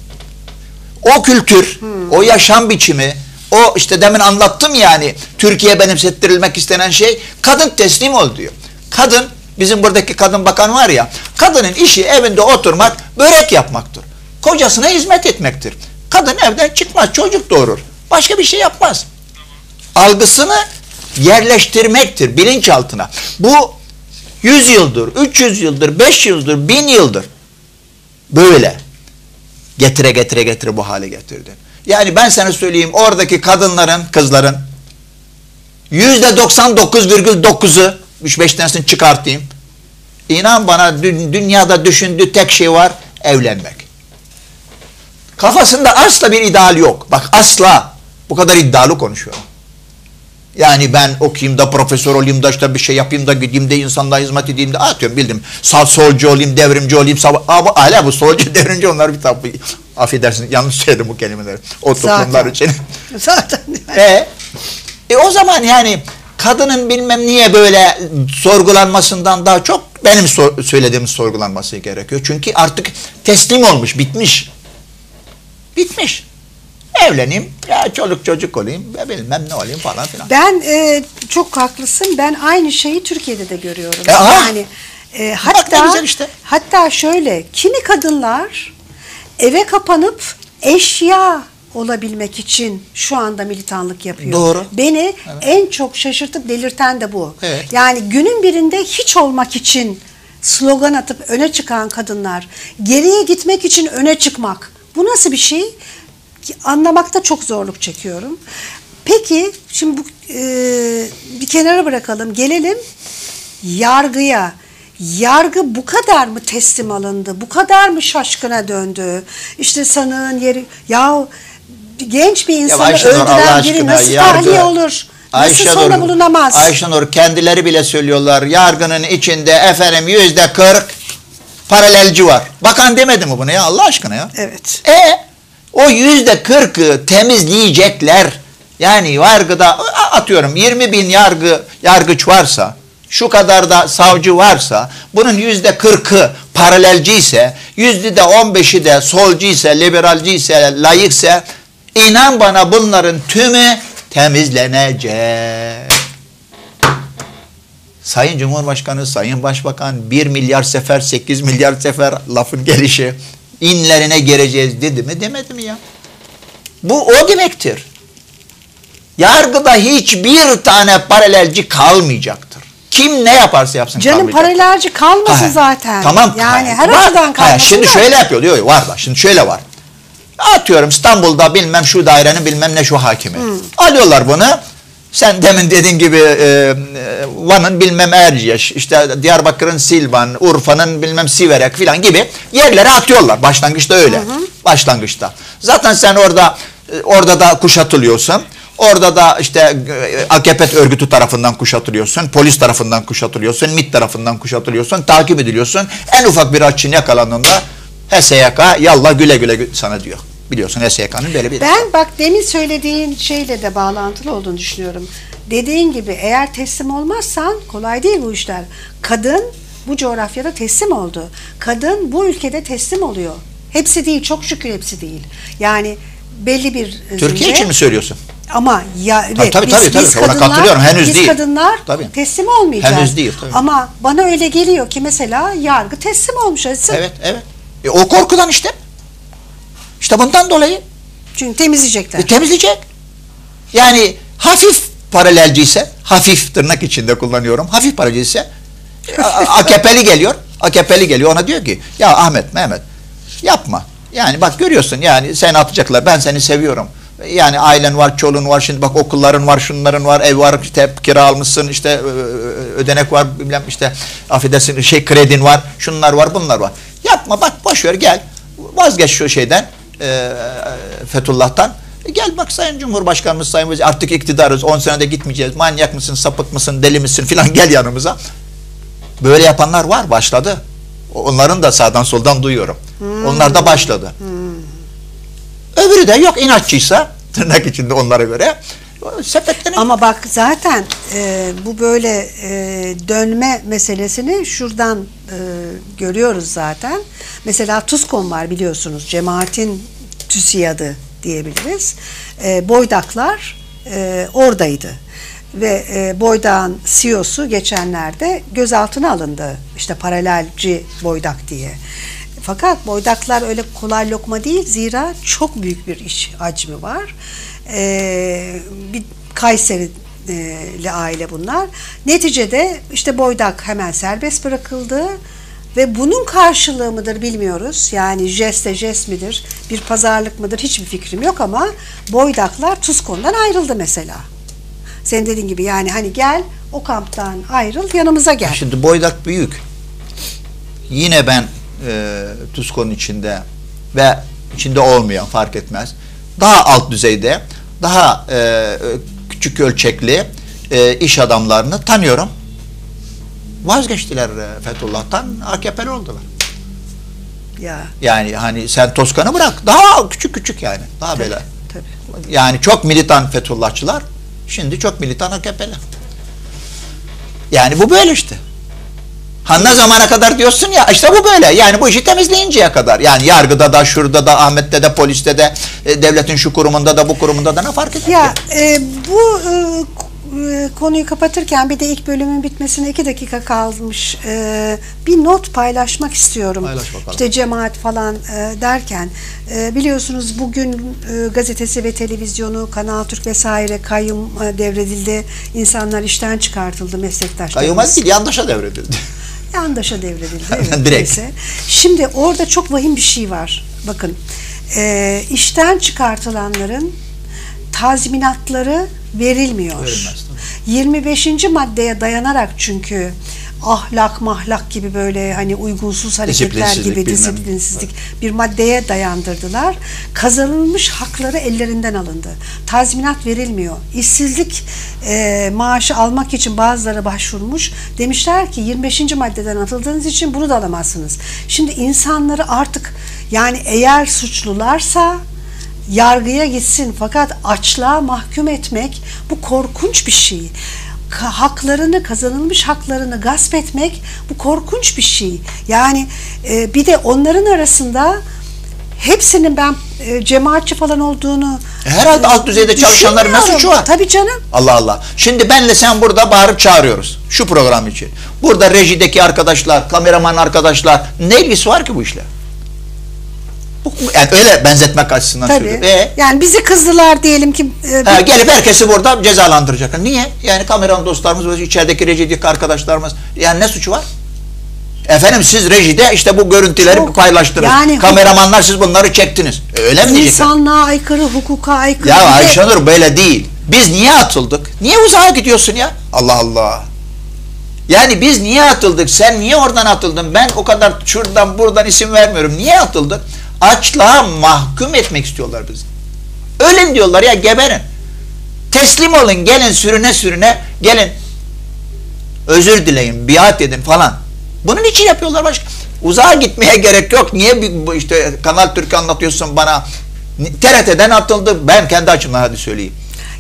O kültür, o yaşam biçimi, o işte demin anlattım yani Türkiye benimsettirilmek istenen şey kadın teslim ol diyor. Kadın bizim buradaki kadın bakan var ya kadının işi evinde oturmak börek yapmaktır. Kocasına hizmet etmektir. Kadın evden çıkmaz çocuk doğurur. Başka bir şey yapmaz. Algısını yerleştirmektir bilinçaltına. Bu 100 yıldır, 300 yıldır, 5 yıldır, 1000 yıldır böyle getire getire getire bu hale getirdi. Yani ben sana söyleyeyim oradaki kadınların, kızların yüzde 99,9'u 3-5 tanesini çıkartayım. İnan bana dü- dünyada düşündüğü tek şey var evlenmek. Kafasında asla bir ideal yok. Bak asla. Bu kadar iddialı konuşuyorum. Yani ben okuyayım da profesör olayım da işte bir şey yapayım da gideyim de insanlara hizmet edeyim de atıyorum bildim. Sağ solcu olayım, devrimci olayım. Sağ, Aa, hala bu solcu, devrimci onlar bir tabi. Affedersin yanlış söyledim bu kelimeleri. O toplumlar Zaten. için. Zaten. yani. E, e o zaman yani kadının bilmem niye böyle sorgulanmasından daha çok benim sor- söylediğim sorgulanması gerekiyor. Çünkü artık teslim olmuş, bitmiş. Bitmiş. Evleneyim, ya çoluk çocuk olayım, ve bilmem ne olayım falan filan. Ben e, çok haklısın. Ben aynı şeyi Türkiye'de de görüyorum. E, aha. yani e, hatta güzel işte. hatta şöyle kimi kadınlar eve kapanıp eşya olabilmek için şu anda militanlık yapıyor. Doğru. Beni en çok şaşırtıp delirten de bu. Evet. Yani günün birinde hiç olmak için slogan atıp öne çıkan kadınlar, geriye gitmek için öne çıkmak. Bu nasıl bir şey? Anlamakta çok zorluk çekiyorum. Peki şimdi bu e, bir kenara bırakalım. Gelelim yargıya. Yargı bu kadar mı teslim alındı? Bu kadar mı şaşkına döndü? İşte sanığın yeri ya genç bir insanı Ayşenur, öldüren biri nasıl yargı- tahliye olur? Nasıl Ayşenur- sonra bulunamaz? Ayşenur kendileri bile söylüyorlar. Yargının içinde efendim yüzde kırk paralelci var. Bakan demedi mi bunu ya Allah aşkına ya? Evet. E o yüzde kırkı temizleyecekler. Yani yargıda atıyorum 20 bin yargı yargıç varsa şu kadar da savcı varsa bunun yüzde kırkı paralelci ise yüzde de on beşi de solcu ise liberalci ise layıkse inan bana bunların tümü temizlenecek. Sayın Cumhurbaşkanı, Sayın Başbakan 1 milyar sefer, 8 milyar sefer lafın gelişi inlerine gireceğiz dedi mi demedi mi ya? Bu o demektir. Yargıda hiçbir tane paralelci kalmayacaktır. Kim ne yaparsa yapsın Canım paralelci kalmasın Ha, zaten. Tamam. Yani ha, her var. açıdan Ha, kalmasın. Şimdi da. şöyle yapıyor diyor. Var var. Şimdi şöyle var. Atıyorum İstanbul'da bilmem şu dairenin bilmem ne şu hakimi. Alıyorlar bunu. Sen demin dediğin gibi e, e, Van'ın bilmem Erciyeş, işte Diyarbakır'ın Silvan, Urfa'nın bilmem Siverek filan gibi yerlere atıyorlar. Başlangıçta öyle. Başlangıçta. Zaten sen orada E, Orada da kuşatılıyorsun. Orada da işte e, AKP örgütü tarafından kuşatılıyorsun, polis tarafından kuşatılıyorsun, MİT tarafından kuşatılıyorsun, takip ediliyorsun. En ufak bir açın yakalandığında HSYK yallah güle güle gü- sana diyor. Biliyorsun HSYK'nın böyle bir... Ben bak demin söylediğin şeyle de bağlantılı olduğunu düşünüyorum. Dediğin gibi eğer teslim olmazsan kolay değil bu işler. Kadın bu coğrafyada teslim oldu. Kadın bu ülkede teslim oluyor. Hepsi değil, çok şükür hepsi değil. Yani belli bir Türkiye zümre- için mi söylüyorsun? Ama ya evet, tabii, biz, tabii, tabii. biz Ona kadınlar, katılıyorum. Henüz biz değil. kadınlar Tabii. teslim olmayacağız. Henüz değil, tabii. Ama bana öyle geliyor ki mesela yargı teslim olmuş. Evet, evet. E, o korkudan işte. İşte bundan dolayı Çünkü temizleyecekler. e, temizleyecek. Yani hafif paralelciyse, hafif tırnak içinde kullanıyorum, hafif paralelciyse e, A- AKP'li geliyor, AKP'li geliyor ona diyor ki ya Ahmet, Mehmet yapma. Yani bak görüyorsun yani seni atacaklar, ben seni seviyorum. Yani ailen var, çoluğun var, şimdi bak okulların var, şunların var, ev var, işte kira almışsın, işte ödenek var, bilmem işte affedersin şey kredin var, şunlar var, bunlar var. Yapma bak boş ver gel, vazgeç şu şeyden, e, Fethullah'tan. E Gel bak Sayın Cumhurbaşkanımız, Sayın Vazir, artık iktidarız, 10 senede gitmeyeceğiz, manyak mısın, sapık mısın, deli misin filan gel yanımıza. Böyle yapanlar var, başladı. Onların da sağdan soldan duyuyorum. Onlar da başladı. Öbürü de yok inatçıysa, tırnak içinde onlara göre, sepetlerin Ama bak zaten e, bu böyle e, dönme meselesini şuradan e, görüyoruz zaten. Mesela TUSKON var biliyorsunuz. Cemaatin TÜSİAD'ı diyebiliriz. E, Boydaklar e, oradaydı. Ve e, Boydak'ın CEO'su geçenlerde gözaltına alındı. İşte paralelci Boydak diye. Fakat boydaklar öyle kolay lokma değil zira çok büyük bir iş hacmi var. Ee, bir Kayserili aile bunlar. Neticede işte boydak hemen serbest bırakıldı ve bunun karşılığı mıdır bilmiyoruz. Yani jeste jest midir, bir pazarlık mıdır hiçbir fikrim yok ama boydaklar Tuzkon'dan ayrıldı mesela. Senin dediğin gibi yani hani gel o kamptan ayrıl yanımıza gel. Şimdi boydak büyük. Yine ben e, TUSKO'nun içinde ve içinde olmayan fark etmez. Daha alt düzeyde, daha e, küçük ölçekli e, iş adamlarını tanıyorum. Vazgeçtiler e, Fethullah'tan, AKP'li oldular. Ya Yani hani sen Toskan'ı bırak, daha küçük küçük yani, daha böyle. tabii. Yani çok militan Fethullahçılar, şimdi çok militan AKP'li. Yani bu böyle işte. Ha ne zamana kadar diyorsun ya işte bu böyle. Yani bu işi temizleyinceye kadar. Yani yargıda da, şurada da, Ahmet'te de, poliste de, e, devletin şu kurumunda da, bu kurumunda da ne fark eder Ya ki? e, bu e, e, konuyu kapatırken bir de ilk bölümün bitmesine iki dakika kalmış. E, bir not paylaşmak istiyorum. Paylaş bakalım. İşte cemaat falan e, derken e, biliyorsunuz bugün e, gazetesi ve televizyonu, Kanal Türk vesaire kayyum e, devredildi. İnsanlar işten çıkartıldı meslektaşlarımız. Kayyumaz değil, yandaşa devredildi. Yandaşa devredildi. Evet, Direkt. neyse. Şimdi orada çok vahim bir şey var. Bakın e, işten çıkartılanların tazminatları verilmiyor. Verilmez, 25. maddeye dayanarak çünkü ahlak mahlak gibi böyle hani uygunsuz hareketler Disiplinsizlik, gibi bilmem. disiplinsizlik bir maddeye dayandırdılar. Kazanılmış hakları ellerinden alındı. Tazminat verilmiyor. İşsizlik e, maaşı almak için bazıları başvurmuş. Demişler ki 25. maddeden atıldığınız için bunu da alamazsınız. Şimdi insanları artık yani eğer suçlularsa yargıya gitsin fakat açlığa mahkum etmek bu korkunç bir şey. Haklarını kazanılmış haklarını gasp etmek bu korkunç bir şey. Yani e, bir de onların arasında hepsinin ben e, cemaatçi falan olduğunu Herhalde alt düzeyde çalışanların ne suçu var? Tabii canım. Allah Allah. Şimdi benle sen burada bağırıp çağırıyoruz. Şu program için. Burada rejideki arkadaşlar, kameraman arkadaşlar ne ilgisi var ki bu işle? Yani öyle benzetmek açısından Tabii. söylüyorum. E, Yani bizi kızdılar diyelim ki e, ha, gelip herkesi burada cezalandıracak. Niye? Yani kameraman dostlarımız, içerideki rejideki arkadaşlarımız. Yani ne suçu var? Efendim siz rejide işte bu görüntüleri Çok- paylaştınız. yani- Kameramanlar siz bunları çektiniz. E, öyle mi diyecekler? insanlığa aykırı, hukuka aykırı. Ya Ayşenur böyle değil. Biz niye atıldık? Niye uzağa gidiyorsun ya? Allah Allah. Yani biz niye atıldık? Sen niye oradan atıldın? Ben o kadar şuradan buradan isim vermiyorum. Niye atıldık? Açlığa mahkum etmek istiyorlar bizi. Ölün diyorlar ya geberin. Teslim olun gelin sürüne sürüne gelin. Özür dileyin biat edin falan. Bunun için yapıyorlar başka. Uzağa gitmeye gerek yok. Niye işte Kanal Türk anlatıyorsun bana? TRT'den atıldı. Ben kendi açımdan hadi söyleyeyim.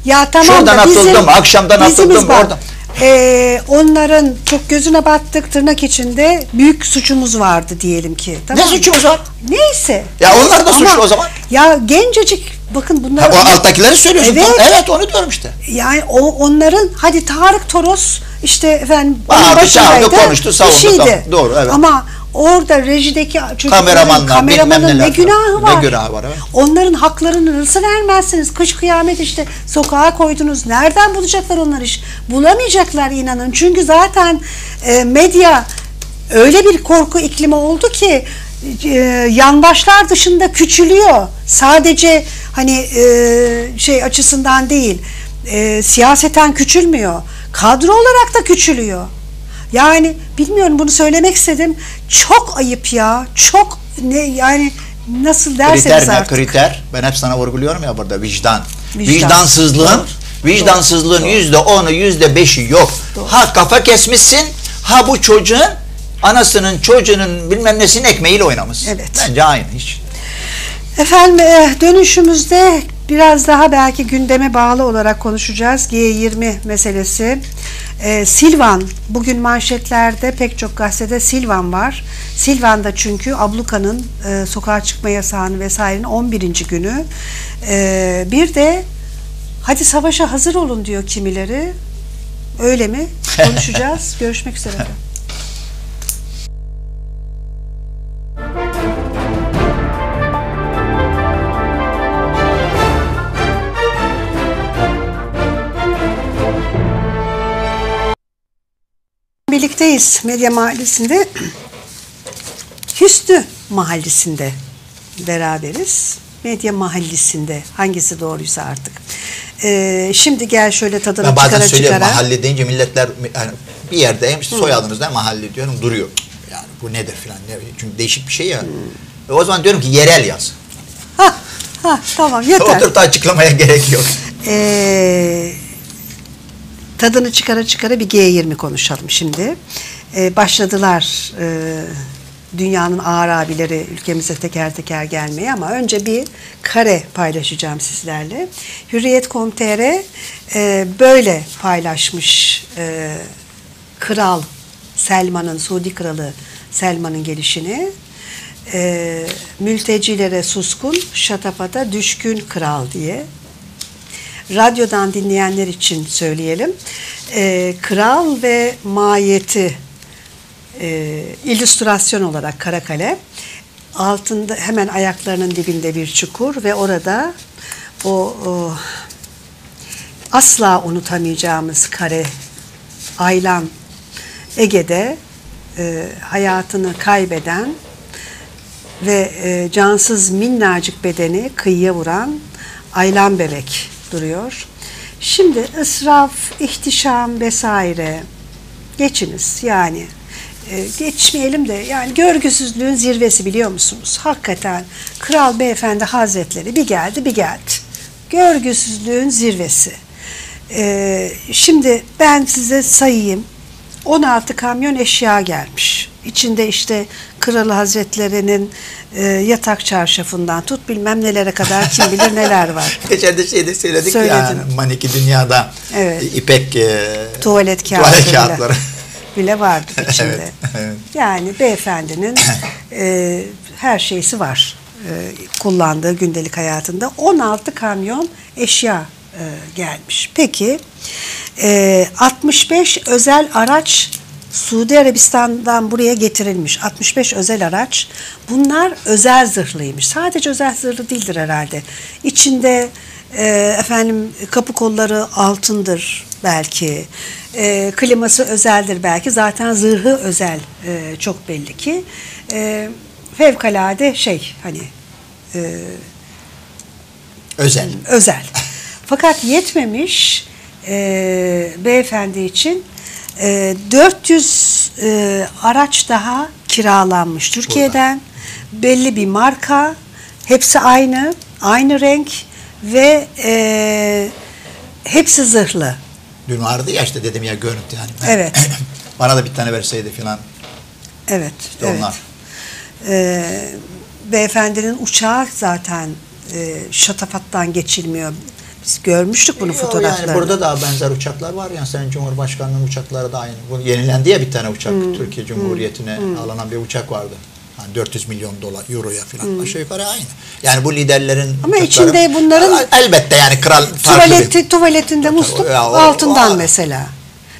Ya tamam Şuradan da bizim, atıldım, akşamdan atıldım, bak, oradan. E, onların çok gözüne battık tırnak içinde büyük suçumuz vardı diyelim ki. Tamam Ne mı? suçumuz var? Neyse. Ya onlar da Ama suçlu o zaman. Ya gencecik bakın bunlar. Ha, o alttakileri söylüyorsun. Evet. Tamam, Evet onu diyorum işte. Yani o onların hadi Tarık Toros işte efendim onun Bağırdı, başındaydı, çağırdı, konuştu, savundu, tamam, doğru, evet. Ama orada rejideki çocukların Kameramanlar, kameramanın ne günahı Ne var? günahı var, evet. Onların haklarını nasıl vermezsiniz? Kış kıyamet işte sokağa koydunuz. Nereden bulacaklar onlar iş? Bulamayacaklar inanın. Çünkü zaten e, medya öyle bir korku iklimi oldu ki e, yandaşlar dışında küçülüyor. Sadece hani e, şey açısından değil. E, siyaseten küçülmüyor. Kadro olarak da küçülüyor. Yani bilmiyorum bunu söylemek istedim. Çok ayıp ya. Çok ne yani nasıl derseniz Kriter ne? artık. Kriter. Ben hep sana vurguluyorum ya burada vicdan. Vicdan. Vicdansızlığın, vicdansızlığın yüzde onu, yüzde beşi yok. Ha kafa kesmişsin, ha bu çocuğun anasının, çocuğunun bilmem nesinin ekmeğiyle oynamış. Evet. Bence aynı hiç. Efendim e, dönüşümüzde biraz daha belki gündeme bağlı olarak konuşacağız. G20 meselesi. E, Silvan, bugün manşetlerde pek çok gazetede Silvan var. Silvan'da çünkü abluka'nın e, sokağa çıkma yasağını vesairenin 11. günü. E, bir de hadi savaşa hazır olun diyor kimileri. Öyle mi? Konuşacağız. Görüşmek üzere. Birlikteyiz Medya Mahallesi'nde. Hüsnü Mahallesi'nde beraberiz. Medya Mahallesi'nde hangisi doğruysa artık. Ee, şimdi gel şöyle tadını Ben bazen çıkara söylüyorum çıkara. mahalle deyince milletler yani bir yerdeyim işte soyadınız ne mahalle diyorum duruyor. Yani bu nedir filan. Ne, çünkü değişik bir şey ya. E o zaman diyorum ki yerel yaz. Ha, ha, tamam yeter. Oturup da açıklamaya gerek yok. Ee, tadını çıkara çıkara bir G20 konuşalım şimdi. Ee, başladılar e, dünyanın ağır abileri ülkemize teker teker gelmeye ama önce bir kare paylaşacağım sizlerle. Hürriyet.com.tr e, böyle paylaşmış e, Kral Selman'ın, Suudi Kralı Selman'ın gelişini. E, mültecilere suskun, şatafata düşkün kral diye radyodan dinleyenler için söyleyelim. Ee, kral ve mahiyeti e, illüstrasyon olarak kara kalem. Altında hemen ayaklarının dibinde bir çukur ve orada o, o asla unutamayacağımız kare Aylan Ege'de e, hayatını kaybeden ve e, cansız minnacık bedeni kıyıya vuran Aylan bebek duruyor. Şimdi ısraf, ihtişam vesaire geçiniz yani. E, geçmeyelim de yani görgüsüzlüğün zirvesi biliyor musunuz? Hakikaten Kral Beyefendi Hazretleri bir geldi bir geldi. Görgüsüzlüğün zirvesi. E, şimdi ben size sayayım. 16 kamyon eşya gelmiş. İçinde işte Kral Hazretleri'nin e, yatak çarşafından tut bilmem nelere kadar kim bilir neler var. Geçen de şeyde söyledik Söyledin. ya Maniki Dünya'da Evet. ipek e, Tuvalet kağıdı tuvalet bile, kağıtları. bile vardı içinde. Evet, evet. Yani beyefendinin e, her şeysi var e, kullandığı gündelik hayatında. 16 kamyon eşya e, gelmiş. Peki e, 65 özel araç Suudi Arabistan'dan buraya getirilmiş 65 özel araç. Bunlar özel zırhlıymış. Sadece özel zırhlı değildir herhalde. İçinde e, efendim kapı kolları altındır belki. E, kliması özeldir belki. Zaten zırhı özel e, çok belli ki. E, fevkalade şey hani e, Özel. özel. Fakat yetmemiş e, beyefendi için e, 400 e, araç daha kiralanmış Türkiye'den. Belli bir marka, hepsi aynı, aynı renk ve e, hepsi zırhlı. Dün vardı ya işte dedim ya görüntü yani. Evet. Bana da bir tane verseydi filan. Evet. İşte evet. onlar. Ee, beyefendinin uçağı zaten e, şatafattan geçilmiyor. Biz görmüştük bunu Yo, fotoğraflarını. Yani burada da benzer uçaklar var ya. Sayın Cumhurbaşkanı'nın uçakları da aynı. Bu yenilendi ya bir tane uçak. Hmm. Türkiye Cumhuriyeti'ne alınan bir uçak vardı. Yani 400 milyon dolar, euroya falan. Aşağı yukarı aynı. Yani bu liderlerin Hmm. Ama içinde bunların- elbette yani kral farklı bir- Tuvaleti, tuvaletinde musluk Ya o- altından o- mesela.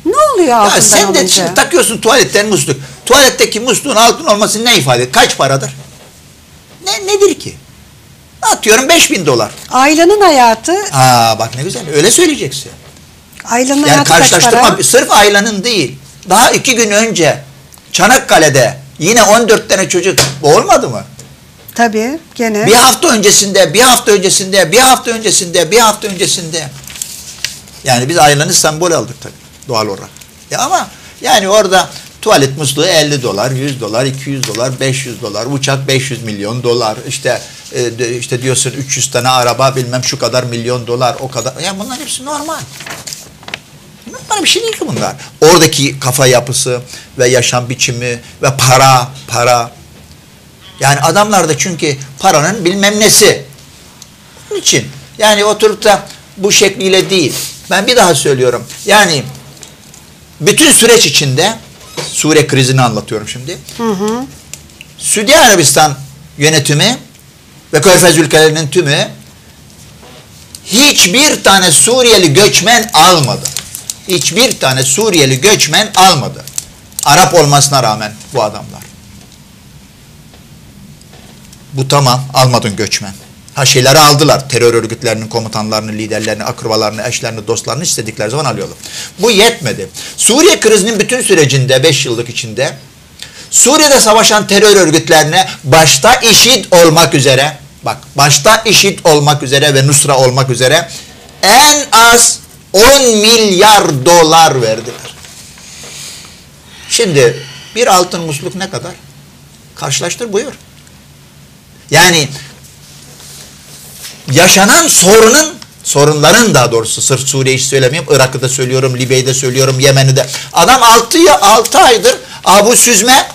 Ne oluyor altından Ya sen de olunca? şimdi takıyorsun tuvaletten musluk. Tuvaletteki musluğun altın olması ne ifade? Kaç paradır? Ne nedir ki? Atıyorum 5000 dolar. Ailenin hayatı, Aa bak ne güzel. Öyle söyleyeceksin. ailenin Yani hayatı kaç karşılaştırma para? sırf Ayla'nın değil. Daha iki gün önce Çanakkale'de yine 14 tane çocuk olmadı mı? Tabii gene. Bir hafta öncesinde, bir hafta öncesinde, bir hafta öncesinde, bir hafta öncesinde. Yani biz Ayla'nı sembol aldık tabii doğal olarak. Ya ama yani orada tuvalet musluğu 50 dolar, 100 dolar, 200 dolar, 500 dolar, uçak 500 milyon dolar, işte e, işte diyorsun 300 tane araba bilmem şu kadar milyon dolar, o kadar. Ya bunlar hepsi normal. Bunlar bir şey değil ki bunlar. Oradaki kafa yapısı ve yaşam biçimi ve para, para. Yani adamlarda çünkü paranın bilmem nesi. Onun için yani oturup da bu şekliyle değil. Ben bir daha söylüyorum. Yani bütün süreç içinde Suriye krizini anlatıyorum şimdi. Suudi Arabistan yönetimi ve Körfez ülkelerinin tümü hiçbir tane Suriyeli göçmen almadı. Hiçbir tane Suriyeli göçmen almadı. Arap olmasına rağmen bu adamlar. Bu tamam almadın göçmen. Ha şeyleri aldılar. Terör örgütlerinin komutanlarını, liderlerini, akrabalarını, eşlerini, dostlarını istedikleri zaman alıyorlar. Bu yetmedi. Suriye krizinin bütün sürecinde 5 yıllık içinde Suriye'de savaşan terör örgütlerine başta IŞİD olmak üzere bak başta IŞİD olmak üzere ve Nusra olmak üzere en az 10 milyar dolar verdiler. Şimdi bir altın musluk ne kadar? Karşılaştır buyur. Yani yaşanan sorunun sorunların daha doğrusu sırf Suriye'yi söylemiyorum. Irak'ı da söylüyorum, Libya'yı da söylüyorum, Yemen'i de. Adam 6 6 aydır Abu Süzme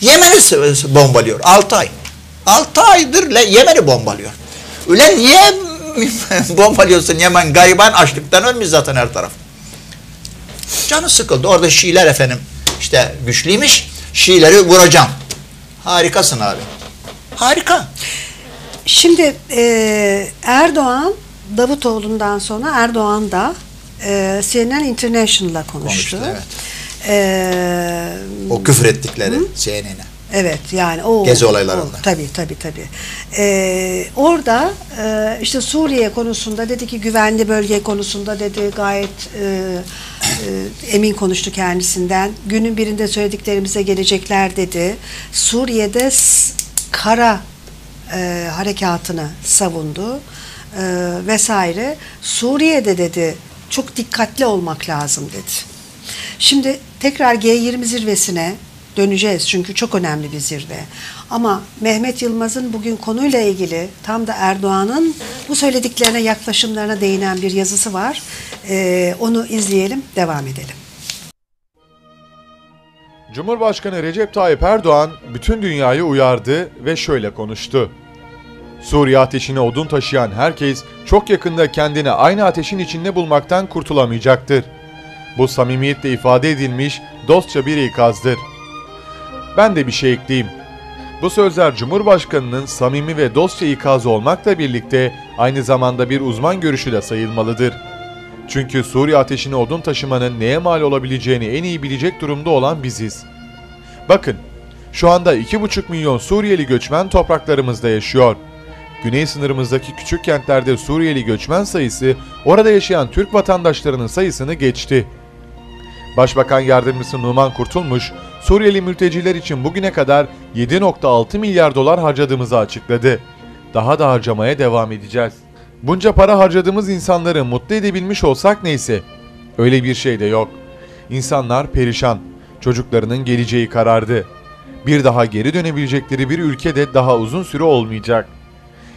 Yemen'i bombalıyor. 6 ay. 6 aydır Yemen'i bombalıyor. Ulan niye bombalıyorsun Yemen? Gariban açlıktan ölmüş zaten her taraf. Canı sıkıldı. Orada Şiiler efendim işte güçlüymüş. Şiileri vuracağım. Harikasın abi. Harika. Şimdi e, Erdoğan Davutoğlu'ndan sonra Erdoğan da e, CNN International'la konuştu. Konuştu, evet. E, O küfür ettikleri CNN'e. Evet yani o Gezi olaylarında. o, tabii tabii tabii. Ee, orada e, işte Suriye konusunda dedi ki güvenli bölge konusunda dedi gayet e, e, emin konuştu kendisinden. Günün birinde söylediklerimize gelecekler dedi. Suriye'de kara e, harekatını savundu e, vesaire. Suriye'de dedi çok dikkatli olmak lazım dedi. Şimdi tekrar G20 zirvesine döneceğiz çünkü çok önemli bir zirve. Ama Mehmet Yılmaz'ın bugün konuyla ilgili tam da Erdoğan'ın bu söylediklerine yaklaşımlarına değinen bir yazısı var. Ee, onu izleyelim, devam edelim. Cumhurbaşkanı Recep Tayyip Erdoğan bütün dünyayı uyardı ve şöyle konuştu. Suriye ateşine odun taşıyan herkes çok yakında kendini aynı ateşin içinde bulmaktan kurtulamayacaktır. Bu samimiyetle ifade edilmiş dostça bir ikazdır. Ben de bir şey ekleyeyim. Bu sözler Cumhurbaşkanının samimi ve dostça ikazı olmakla birlikte aynı zamanda bir uzman görüşü de sayılmalıdır. Çünkü Suriye ateşine odun taşımanın neye mal olabileceğini en iyi bilecek durumda olan biziz. Bakın, şu anda 2,5 milyon Suriyeli göçmen topraklarımızda yaşıyor. Güney sınırımızdaki küçük kentlerde Suriyeli göçmen sayısı orada yaşayan Türk vatandaşlarının sayısını geçti. Başbakan Yardımcısı Numan Kurtulmuş, Suriyeli mülteciler için bugüne kadar 7.6 milyar dolar harcadığımızı açıkladı. Daha da harcamaya devam edeceğiz. Bunca para harcadığımız insanları mutlu edebilmiş olsak neyse. Öyle bir şey de yok. İnsanlar perişan. Çocuklarının geleceği karardı. Bir daha geri dönebilecekleri bir ülkede daha uzun süre olmayacak.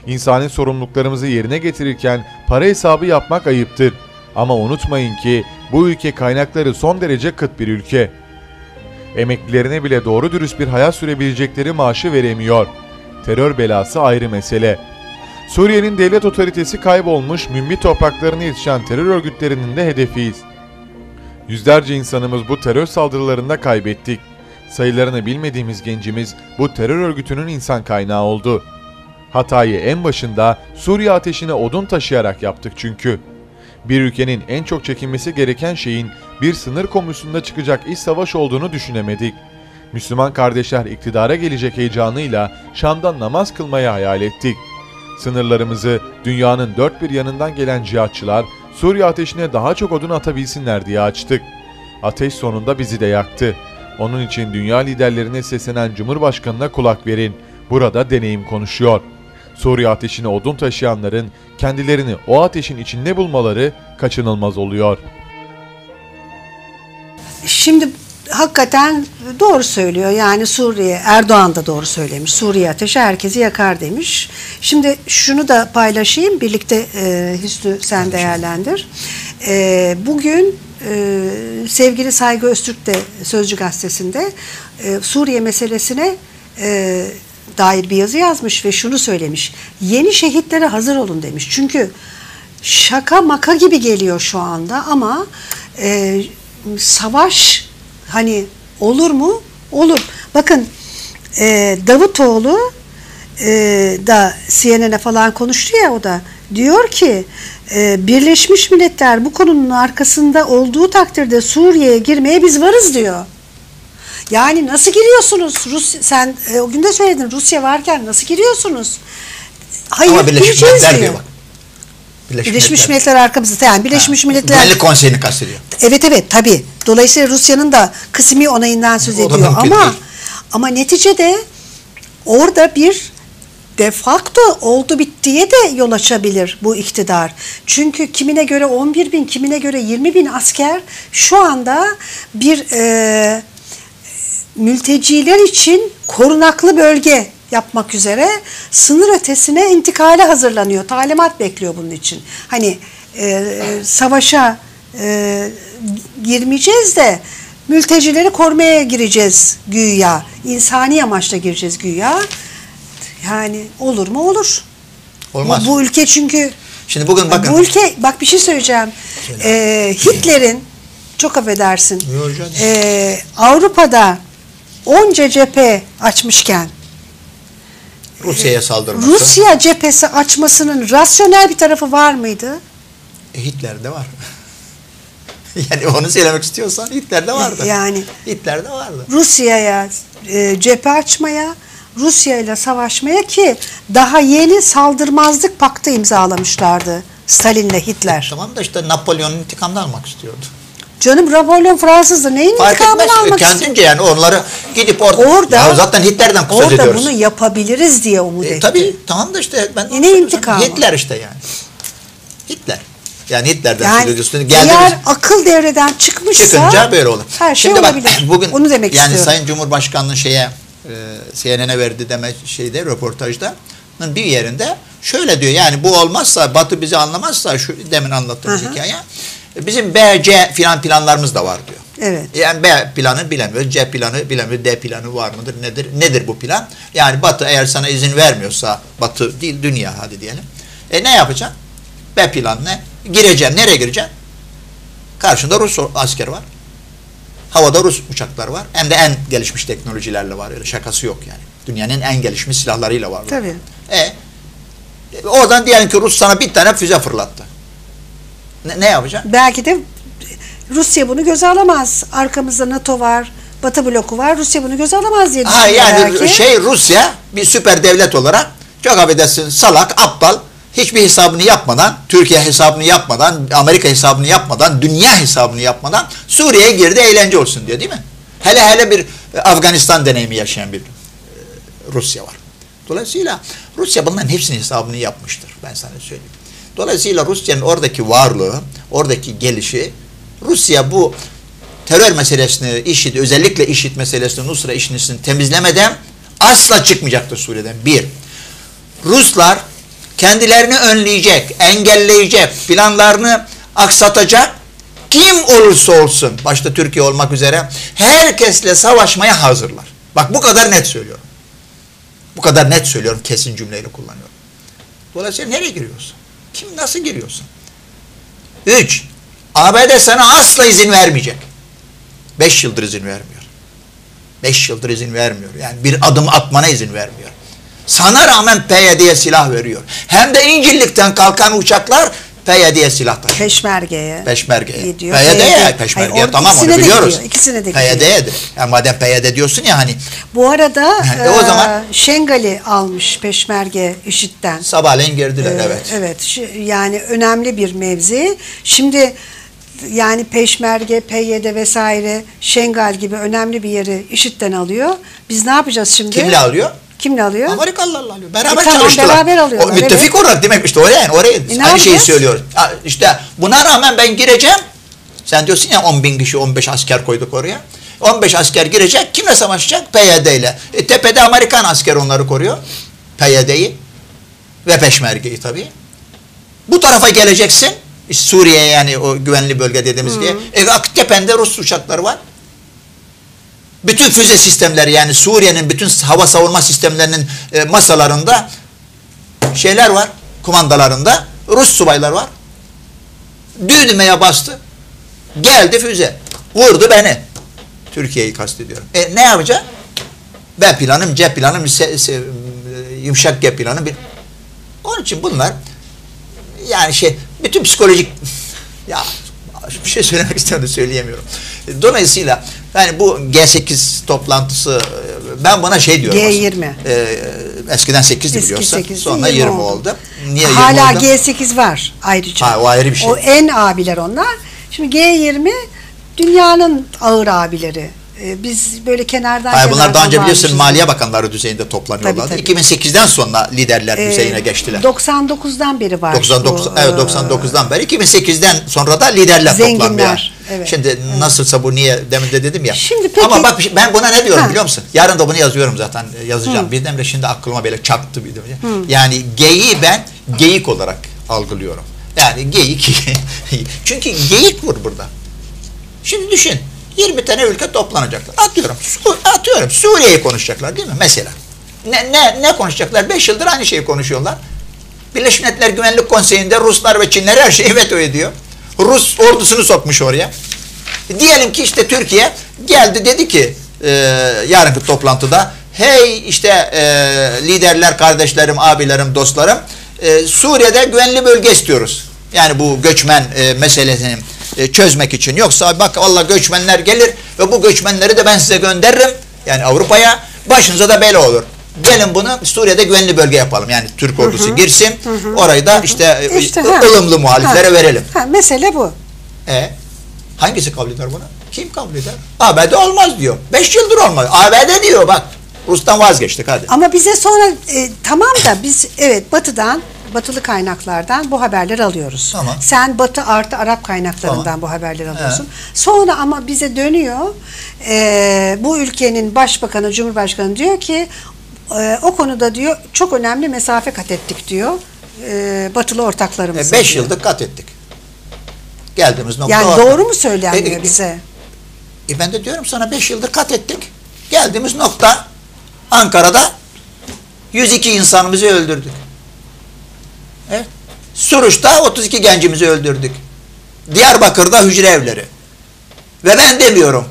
İnsani sorumluluklarımızı yerine getirirken para hesabı yapmak ayıptır. Ama unutmayın ki bu ülke kaynakları son derece kıt bir ülke. Emeklilerine bile doğru dürüst bir hayat sürebilecekleri maaşı veremiyor. Terör belası ayrı mesele. Suriye'nin devlet otoritesi kaybolmuş mümbit topraklarına yetişen terör örgütlerinin de hedefiyiz. Yüzlerce insanımız bu terör saldırılarında kaybettik. Sayılarını bilmediğimiz gencimiz bu terör örgütünün insan kaynağı oldu. Hatayı en başında Suriye ateşine odun taşıyarak yaptık çünkü. Bir ülkenin en çok çekinmesi gereken şeyin bir sınır komisyonunda çıkacak iç savaş olduğunu düşünemedik. Müslüman kardeşler iktidara gelecek heyecanıyla Şam'da namaz kılmayı hayal ettik. Sınırlarımızı dünyanın dört bir yanından gelen cihatçılar Suriye ateşine daha çok odun atabilsinler diye açtık. Ateş sonunda bizi de yaktı. Onun için dünya liderlerine seslenen Cumhurbaşkanına kulak verin. Burada deneyim konuşuyor. Suriye ateşine odun taşıyanların kendilerini o ateşin içinde bulmaları kaçınılmaz oluyor. Şimdi hakikaten doğru söylüyor. Yani Suriye, Erdoğan da doğru söylemiş. Suriye ateşi herkesi yakar demiş. Şimdi şunu da paylaşayım. Birlikte e, Hüsnü sen değerlendir. E, bugün e, sevgili Saygı Öztürk de Sözcü Gazetesi'nde e, Suriye meselesine e, dair bir yazı yazmış ve şunu söylemiş. Yeni şehitlere hazır olun demiş. Çünkü şaka maka gibi geliyor şu anda ama e, savaş hani olur mu? Olur. Bakın e, Davutoğlu e, da CNN'e falan konuştu ya o da diyor ki e, Birleşmiş Milletler bu konunun arkasında olduğu takdirde Suriye'ye girmeye biz varız diyor. Yani nasıl giriyorsunuz? Rus sen e, o gün de söyledin Rusya varken nasıl giriyorsunuz? Hayır Ama Birleşmiş Milletler diyor. diyor bak. Birleşmiş Milletler arkamızda. Yani Birleşmiş Ha, Milletler Güvenlik Konseyi'ni kastediyor. Evet evet tabi. Dolayısıyla Rusya'nın da kısmi onayından söz O ediyor ama değil. ama neticede orada bir de facto oldu bittiye de yol açabilir bu iktidar. Çünkü kimine göre 11 bin, kimine göre 20 bin asker şu anda bir e, mülteciler için korunaklı bölge yapmak üzere sınır ötesine intikale hazırlanıyor. Talimat bekliyor bunun için. Hani e, savaşa e, girmeyeceğiz de mültecileri korumaya gireceğiz güya. İnsani amaçla gireceğiz güya. Yani olur mu olur. Olmaz. Bu, bu ülke çünkü Şimdi bugün bakın. bu ülke bak bir şey söyleyeceğim. Ee, Hitler'in çok affedersin. Ee, Avrupa'da onca cephe açmışken Rusya'ya saldırması. Rusya cephesi açmasının rasyonel bir tarafı var mıydı? E, Hitler'de var. yani onu söylemek istiyorsan Hitler'de vardı. Yani Hitler'de vardı. Rusya'ya e, cephe açmaya, Rusya ile savaşmaya ki daha yeni saldırmazlık paktı imzalamışlardı Stalin'le Hitler. Tamam da işte Napolyon'un intikamını almak istiyordu. Canım Napolyon Fransızdı. Neyin Fark intikamını etmez. almak istiyor? Kendince yani onları gidip orada. Orada Ya zaten Hitler'den söz Orada ediyoruz. bunu yapabiliriz diye umut E, etti. tabii tamam da işte ben onu söylüyorum. intikamı. Hitler işte yani. Hitler. Yani Hitler'den söz Yani ediyorsun. eğer Geldiniz akıl devreden çıkmışsa çıkınca böyle olur. her şey Şimdi bak, olabilir. bugün Onu demek yani istiyorum. Sayın Cumhurbaşkanı'nın şeye e, CNN'e verdi deme şeyde röportajda bir yerinde şöyle diyor yani bu olmazsa Batı bizi anlamazsa şu demin anlattığımız Hı hı. hikaye e, bizim B, C filan planlarımız da var diyor. Evet. Yani B planı bilemiyoruz, C planı bilemiyoruz, D planı var mıdır, nedir? Nedir bu plan? Yani Batı eğer sana izin vermiyorsa, Batı değil dünya hadi diyelim. E ne yapacaksın? B planı ne? Gireceksin. Nereye gireceksin? Karşında Rus asker var. Havada Rus uçaklar var. Hem de en gelişmiş teknolojilerle var. Öyle şakası yok yani. Dünyanın en gelişmiş silahlarıyla var. Tabii. E, e, oradan diyelim ki Rus sana bir tane füze fırlattı. Ne, ne yapacaksın? Belki de Rusya bunu göze alamaz. Arkamızda NATO var, Batı bloku var. Rusya bunu göze alamaz diye Ha düşünüyor yani belki. şey Rusya bir süper devlet olarak çok affedersin salak, aptal, hiçbir hesabını yapmadan, Türkiye hesabını yapmadan, Amerika hesabını yapmadan, dünya hesabını yapmadan Suriye'ye girdi eğlence olsun diyor değil mi? Hele hele bir e, Afganistan deneyimi yaşayan bir e, Rusya var. Dolayısıyla Rusya bunların hepsinin hesabını yapmıştır ben sana söyleyeyim. Dolayısıyla Rusya'nın oradaki varlığı, oradaki gelişi Rusya bu terör meselesini, işit, özellikle işit meselesini, Nusra işini temizlemeden asla çıkmayacaktır Suriye'den. Bir, Ruslar kendilerini önleyecek, engelleyecek, planlarını aksatacak kim olursa olsun, başta Türkiye olmak üzere herkesle savaşmaya hazırlar. Bak bu kadar net söylüyorum. Bu kadar net söylüyorum, kesin cümleyle kullanıyorum. Dolayısıyla nereye giriyorsun? Kim nasıl giriyorsun? Üç, ABD sana asla izin vermeyecek. Beş yıldır izin vermiyor. Beş yıldır izin vermiyor. Yani bir adım atmana izin vermiyor. Sana rağmen PYD'ye silah veriyor. Hem de İncirlik'ten kalkan uçaklar PYD'ye silah taşıyor. Peşmergeye. Peşmergeye. gidiyor. Hayır, peşmergeye orada tamam onu biliyoruz. gidiyor, ikisine de gidiyor. PYD'ye de. Yani madem PYD diyorsun ya hani Bu arada Yani o e, zaman- Şengal'i almış Peşmerge IŞİD'den. sabahleyin girdiler Ee, evet. Evet. Yani önemli bir mevzi. Şimdi yani Peşmerge, PYD vesaire Şengal gibi önemli bir yeri IŞİD'den alıyor. Biz ne yapacağız şimdi? Kimle alıyor? Kimle alıyor? Amerikalılarla alıyor. Beraber E tamam, çalıştılar. beraber alıyorlar, O müttefik evet. olarak demek işte oraya yani oraya ne aynı şeyi yapacağız? söylüyoruz. Ha, İşte buna rağmen ben gireceğim. Sen diyorsun ya 10 bin kişi 15 asker koyduk oraya. 15 asker girecek. Kimle savaşacak? PYD ile. E, tepede Amerikan asker onları koruyor. PYD'yi ve Peşmerge'yi tabii. Bu tarafa geleceksin. Suriye yani o güvenli bölge dediğimiz gibi. E, ak- tepende Rus uçakları var. Bütün füze sistemleri yani Suriye'nin bütün hava savunma sistemlerinin e, masalarında şeyler var. Kumandalarında Rus subaylar var. Düğmeye bastı. Geldi füze. Vurdu beni. Türkiye'yi kastediyorum. E, ne yapacak? B planım, C planım, se, se, yumuşak G planım. Bir... Onun için bunlar yani şey bütün psikolojik ya bir şey söylemek da söyleyemiyorum. Dolayısıyla yani bu G8 toplantısı ben buna şey diyorum. G20. aslında. Ee, eskiden 8'di Eski biliyorsun. 8'di, Sonra 20 20 oldu. oldu. Niye 20 Hala oldu? G8 var ayrıca. Ha, o ayrı bir şey. O en abiler onlar. Şimdi G20 dünyanın ağır abileri. Ee, Biz böyle kenardan Hayır, bunlar daha önce biliyorsun. Maliye Bakanları düzeyinde toplanıyorlardı. Tabii, tabii. 2008'den sonra liderler Ee, düzeyine geçtiler. 99'dan beri var. 99 bu, evet e, 99'dan beri 2008'den sonra da liderler Zenginler, toplanmıyor. evet, Şimdi nasılsa bu niye demin de dedim ya. Şimdi peki- Ama bak ben buna ne diyorum Ha. biliyor musun? Yarın da bunu yazıyorum zaten e, yazacağım. Birdenbire şimdi aklıma böyle çaktı bir de. Yani geyiği ben geyik olarak algılıyorum. Yani geyik. Çünkü geyik var burada. Şimdi düşün. 20 tane ülke toplanacaklar. Atıyorum. Su, atıyorum. Suriye'yi konuşacaklar değil mi? Mesela. Ne, ne, ne konuşacaklar? 5 yıldır aynı şeyi konuşuyorlar. Birleşmiş Milletler Güvenlik Konseyi'nde Ruslar ve Çinler her şeyi veto ediyor. Rus ordusunu sokmuş oraya. Diyelim ki işte Türkiye geldi dedi ki e, yarınki toplantıda hey işte e, liderler, kardeşlerim, abilerim, dostlarım e, Suriye'de güvenli bölge istiyoruz. Yani bu göçmen e, meselesini e, çözmek için. Yoksa bak Allah göçmenler gelir ve bu göçmenleri de ben size gönderirim. Yani Avrupa'ya başınıza da bela olur. Gelin bunu Suriye'de güvenli bölge yapalım. Yani Türk ordusu girsin. Orayı da işte, e, İşte, ha. ılımlı muhaliflere Ha. verelim. Ha, mesele bu. E hangisi kabul eder bunu? Kim kabul eder? ABD olmaz diyor. Beş yıldır olmaz. ABD diyor bak. Rus'tan vazgeçtik hadi. Ama bize sonra e, tamam da biz evet batıdan batılı kaynaklardan bu haberleri alıyoruz. Tamam. Sen batı artı Arap kaynaklarından Tamam. bu haberleri alıyorsun. Sonra ama bize dönüyor e, bu ülkenin başbakanı, cumhurbaşkanı diyor ki e, o konuda diyor çok önemli mesafe kat ettik diyor. E, batılı ortaklarımızla. E, beş diyor. yıldır kat ettik. Geldiğimiz nokta Yani doğru mu söylenmiyor E, e, bize? E ben de diyorum sana 5 yıldır kat ettik. Geldiğimiz nokta Ankara'da 102 insanımızı öldürdük. Evet. Suruç'ta 32 gencimizi öldürdük. Diyarbakır'da hücre evleri. Ve ben demiyorum.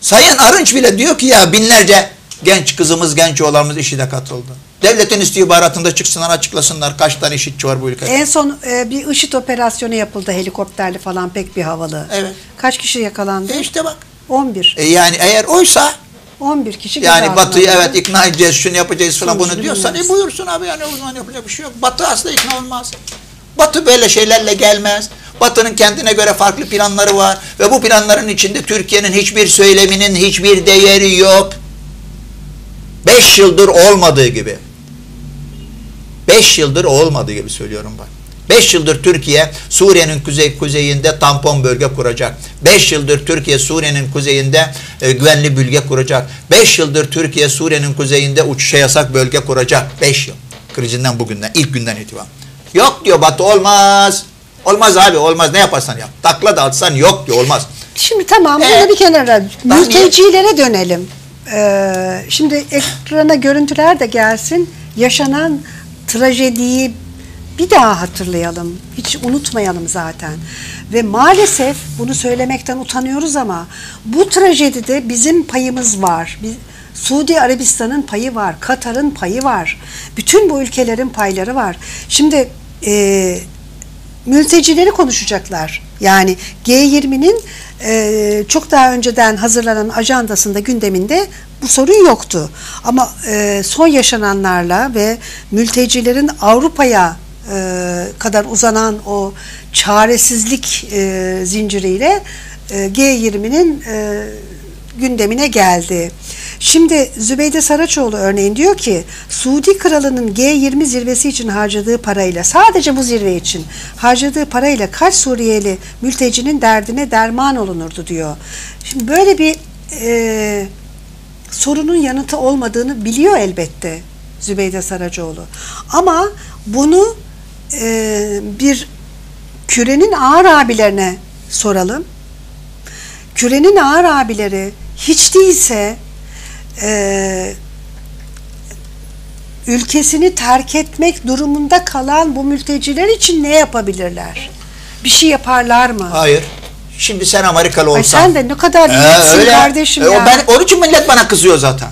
Sayın Arınç bile diyor ki ya binlerce genç kızımız, genç oğlanımız işine katıldı. Devletin istihbaratında çıksınlar açıklasınlar kaç tane işitçi var bu ülkede. En son e, bir IŞİD operasyonu yapıldı helikopterli falan pek bir havalı. Evet. Kaç kişi yakalandı? E işte bak. 11. E yani eğer oysa 11 kişi Yani Batı'yı evet ikna edeceğiz, şunu yapacağız falan bunu diyorsan e buyursun abi yani o zaman yapacak bir şey yok. Batı asla ikna olmaz. Batı böyle şeylerle gelmez. Batı'nın kendine göre farklı planları var ve bu planların içinde Türkiye'nin hiçbir söyleminin hiçbir değeri yok. Beş yıldır olmadığı gibi. Beş yıldır olmadığı gibi söylüyorum bak. Beş yıldır Türkiye Suriye'nin kuzey kuzeyinde tampon bölge kuracak. Beş yıldır Türkiye Suriye'nin kuzeyinde e, güvenli bölge kuracak. Beş yıldır Türkiye Suriye'nin kuzeyinde uçuşa yasak bölge kuracak. Beş yıl. krizinden bugünden, ilk günden itibaren. Yok diyor Batı olmaz. Olmaz abi olmaz ne yaparsan yap. Takla da atsan yok diyor olmaz. Şimdi tamam Ee, bunu bir kenara. Mültecilere dönelim. Ee, şimdi ekrana görüntüler de gelsin. Yaşanan trajediyi bir daha hatırlayalım. Hiç unutmayalım zaten. Ve maalesef bunu söylemekten utanıyoruz ama bu trajedide bizim payımız var. Biz, Suudi Arabistan'ın payı var, Katar'ın payı var. Bütün bu ülkelerin payları var. Şimdi e, mültecileri konuşacaklar. Yani G20'nin e, çok daha önceden hazırlanan ajandasında gündeminde bu sorun yoktu. Ama e, son yaşananlarla ve mültecilerin Avrupa'ya e, kadar uzanan o çaresizlik e, zinciriyle e, G20'nin e, gündemine geldi. Şimdi Zübeyde Saraçoğlu örneğin diyor ki Suudi kralının G20 zirvesi için harcadığı parayla sadece bu zirve için harcadığı parayla kaç Suriyeli mültecinin derdine derman olunurdu diyor. Şimdi böyle bir e, sorunun yanıtı olmadığını biliyor elbette Zübeyde Saracoğlu. Ama bunu e, bir kürenin ağır abilerine soralım. Kürenin ağır abileri hiç değilse e, ülkesini terk etmek durumunda kalan bu mülteciler için ne yapabilirler? Bir şey yaparlar mı? Hayır. Şimdi sen Amerikalı Ay olsan. sen de ne kadar Ee, öyle. kardeşim E, ya. Ben, onun için millet bana kızıyor zaten.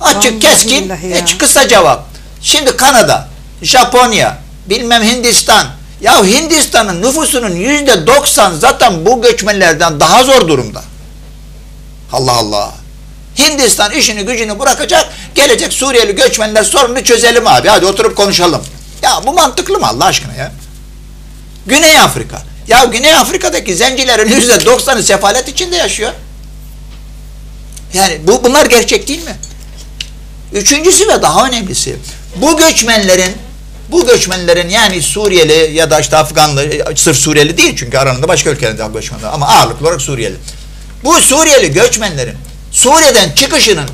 Açık Vallahi keskin, hiç kısa cevap. Şimdi Kanada, Japonya, bilmem Hindistan. Ya Hindistan'ın nüfusunun yüzde 90 zaten bu göçmenlerden daha zor durumda. Allah Allah. Hindistan işini gücünü bırakacak, gelecek Suriyeli göçmenler sorununu çözelim abi. Hadi oturup konuşalım. Ya bu mantıklı mı Allah aşkına ya? Güney Afrika. Ya Güney Afrika'daki zencilerin yüzde doksanı sefalet içinde yaşıyor. Yani bu bunlar gerçek değil mi? Üçüncüsü ve daha önemlisi bu göçmenlerin bu göçmenlerin yani Suriyeli ya da işte Afganlı sırf Suriyeli değil çünkü aranında başka ülkelerden göçmenler ama ağırlıklı olarak Suriyeli. Bu Suriyeli göçmenlerin Suriye'den çıkışının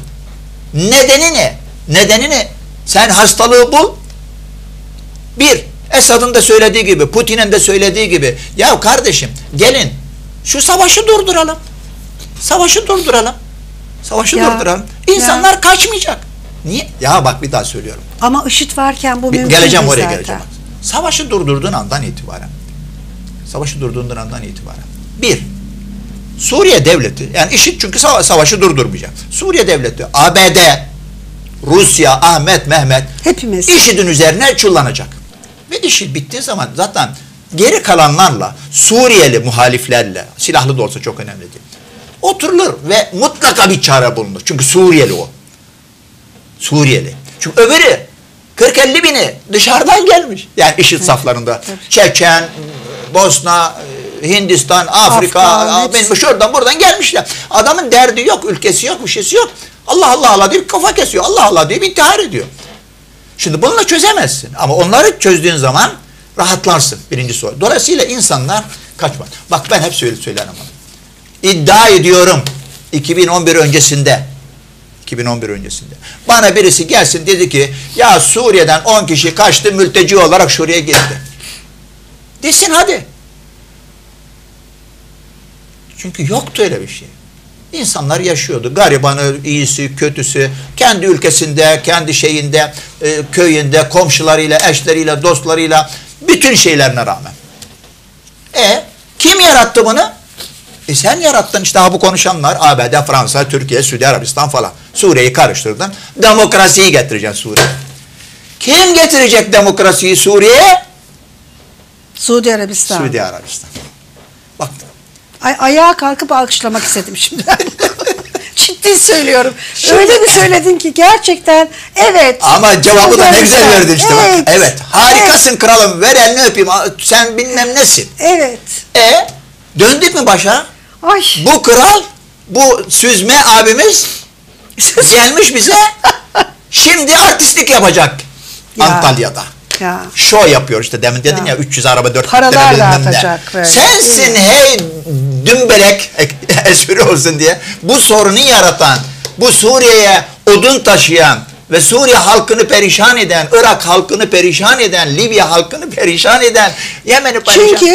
nedeni ne? Nedeni ne? Sen hastalığı bul. Bir, Esad'ın da söylediği gibi, Putin'in de söylediği gibi. Ya kardeşim gelin şu savaşı durduralım. Savaşı durduralım. Savaşı Ya, durduralım. İnsanlar kaçmayacak. Niye? Ya bak bir daha söylüyorum. Ama IŞİD varken bu mümkün geleceğim değil oraya zaten. geleceğim. Savaşı durdurduğun andan itibaren. Savaşı durdurduğun andan itibaren. Bir, Suriye devleti, yani IŞİD çünkü sava- savaşı durdurmayacak. Suriye devleti, ABD, Rusya, Ahmet, Mehmet Hepimiz. IŞİD'in üzerine çullanacak. Ve IŞİD bittiği zaman zaten geri kalanlarla, Suriyeli muhaliflerle, silahlı da olsa çok önemli değil. Oturulur ve mutlaka bir çare bulunur. Çünkü Suriyeli o. Suriyeli. Çünkü öbürü 40-50 bini dışarıdan gelmiş. Yani IŞİD saflarında. Çeçen, Bosna, Hindistan, Afrika, Afgan, şuradan buradan gelmişler. Adamın derdi yok, ülkesi yok, bir şeysi yok. Allah Allah Allah diye kafa kesiyor. Allah Allah diye intihar ediyor. Şimdi bununla çözemezsin. Ama onları çözdüğün zaman rahatlarsın. Birinci soru. Dolayısıyla insanlar kaçmaz. Bak ben hep söyle söylerim. İddia ediyorum 2011 öncesinde 2011 öncesinde. Bana birisi gelsin dedi ki ya Suriye'den 10 kişi kaçtı mülteci olarak şuraya gitti. Desin hadi. Çünkü yoktu öyle bir şey. İnsanlar yaşıyordu. Garibanı, iyisi, kötüsü, kendi ülkesinde, kendi şeyinde, e, köyünde, komşularıyla, eşleriyle, dostlarıyla, bütün şeylerine rağmen. E kim yarattı bunu? E sen yarattın işte ha bu konuşanlar ABD, Fransa, Türkiye, Suudi Arabistan falan. Suriye'yi karıştırdın. Demokrasiyi getireceksin Suriye. Kim getirecek demokrasiyi Suriye'ye? Suudi Arabistan. Suudi Arabistan. Bak Ay, ayağa kalkıp alkışlamak istedim şimdi. Ciddi söylüyorum. Öyle bir söyledin ki gerçekten evet. Ama cevabı da ne güzel Suudi verdin işte Arabistan. bak. Evet. Harikasın kralım. Ver elini öpeyim. Sen bilmem nesin. Evet. E döndük mü başa? Ay. Bu kral, bu süzme abimiz gelmiş bize. Şimdi artistlik yapacak Ya. Antalya'da. Ya. Show yapıyor işte demin dedin ya, Ya. 300 araba 4 Paralar dağıtacak böyle, Sensin hey dümbelek espri olsun diye bu sorunu yaratan, bu Suriye'ye odun taşıyan, ve Suriye halkını perişan eden, Irak halkını perişan eden, Libya halkını perişan eden, Yemen'i perişan Çünkü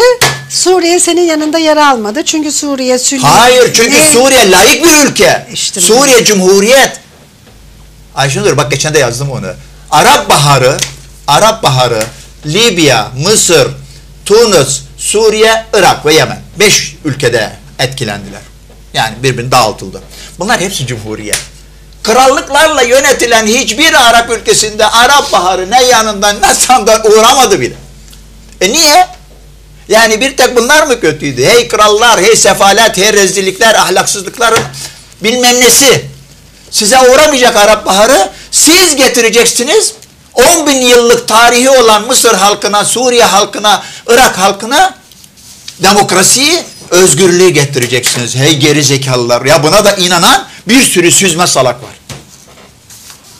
Suriye senin yanında yer almadı. Çünkü Suriye Sünni. Hayır çünkü Ne? Suriye layık bir ülke. İşte Suriye Cumhuriyet. Ayşenur bak geçen de yazdım onu. Arap Baharı, Arap Baharı, Libya, Mısır, Tunus, Suriye, Irak ve Yemen. Beş ülkede etkilendiler. Yani birbirini dağıtıldı. Bunlar hepsi cumhuriyet. Krallıklarla yönetilen hiçbir Arap ülkesinde Arap Baharı ne yanından ne sağından uğramadı bile. E niye? Yani bir tek bunlar mı kötüydü? Hey krallar, hey sefalet, hey rezillikler, ahlaksızlıkların bilmem nesi. Size uğramayacak Arap Baharı siz getireceksiniz. 10 bin yıllık tarihi olan Mısır halkına, Suriye halkına, Irak halkına demokrasiyi, özgürlüğü getireceksiniz. Hey geri zekalılar. Ya buna da inanan bir sürü süzme salak var.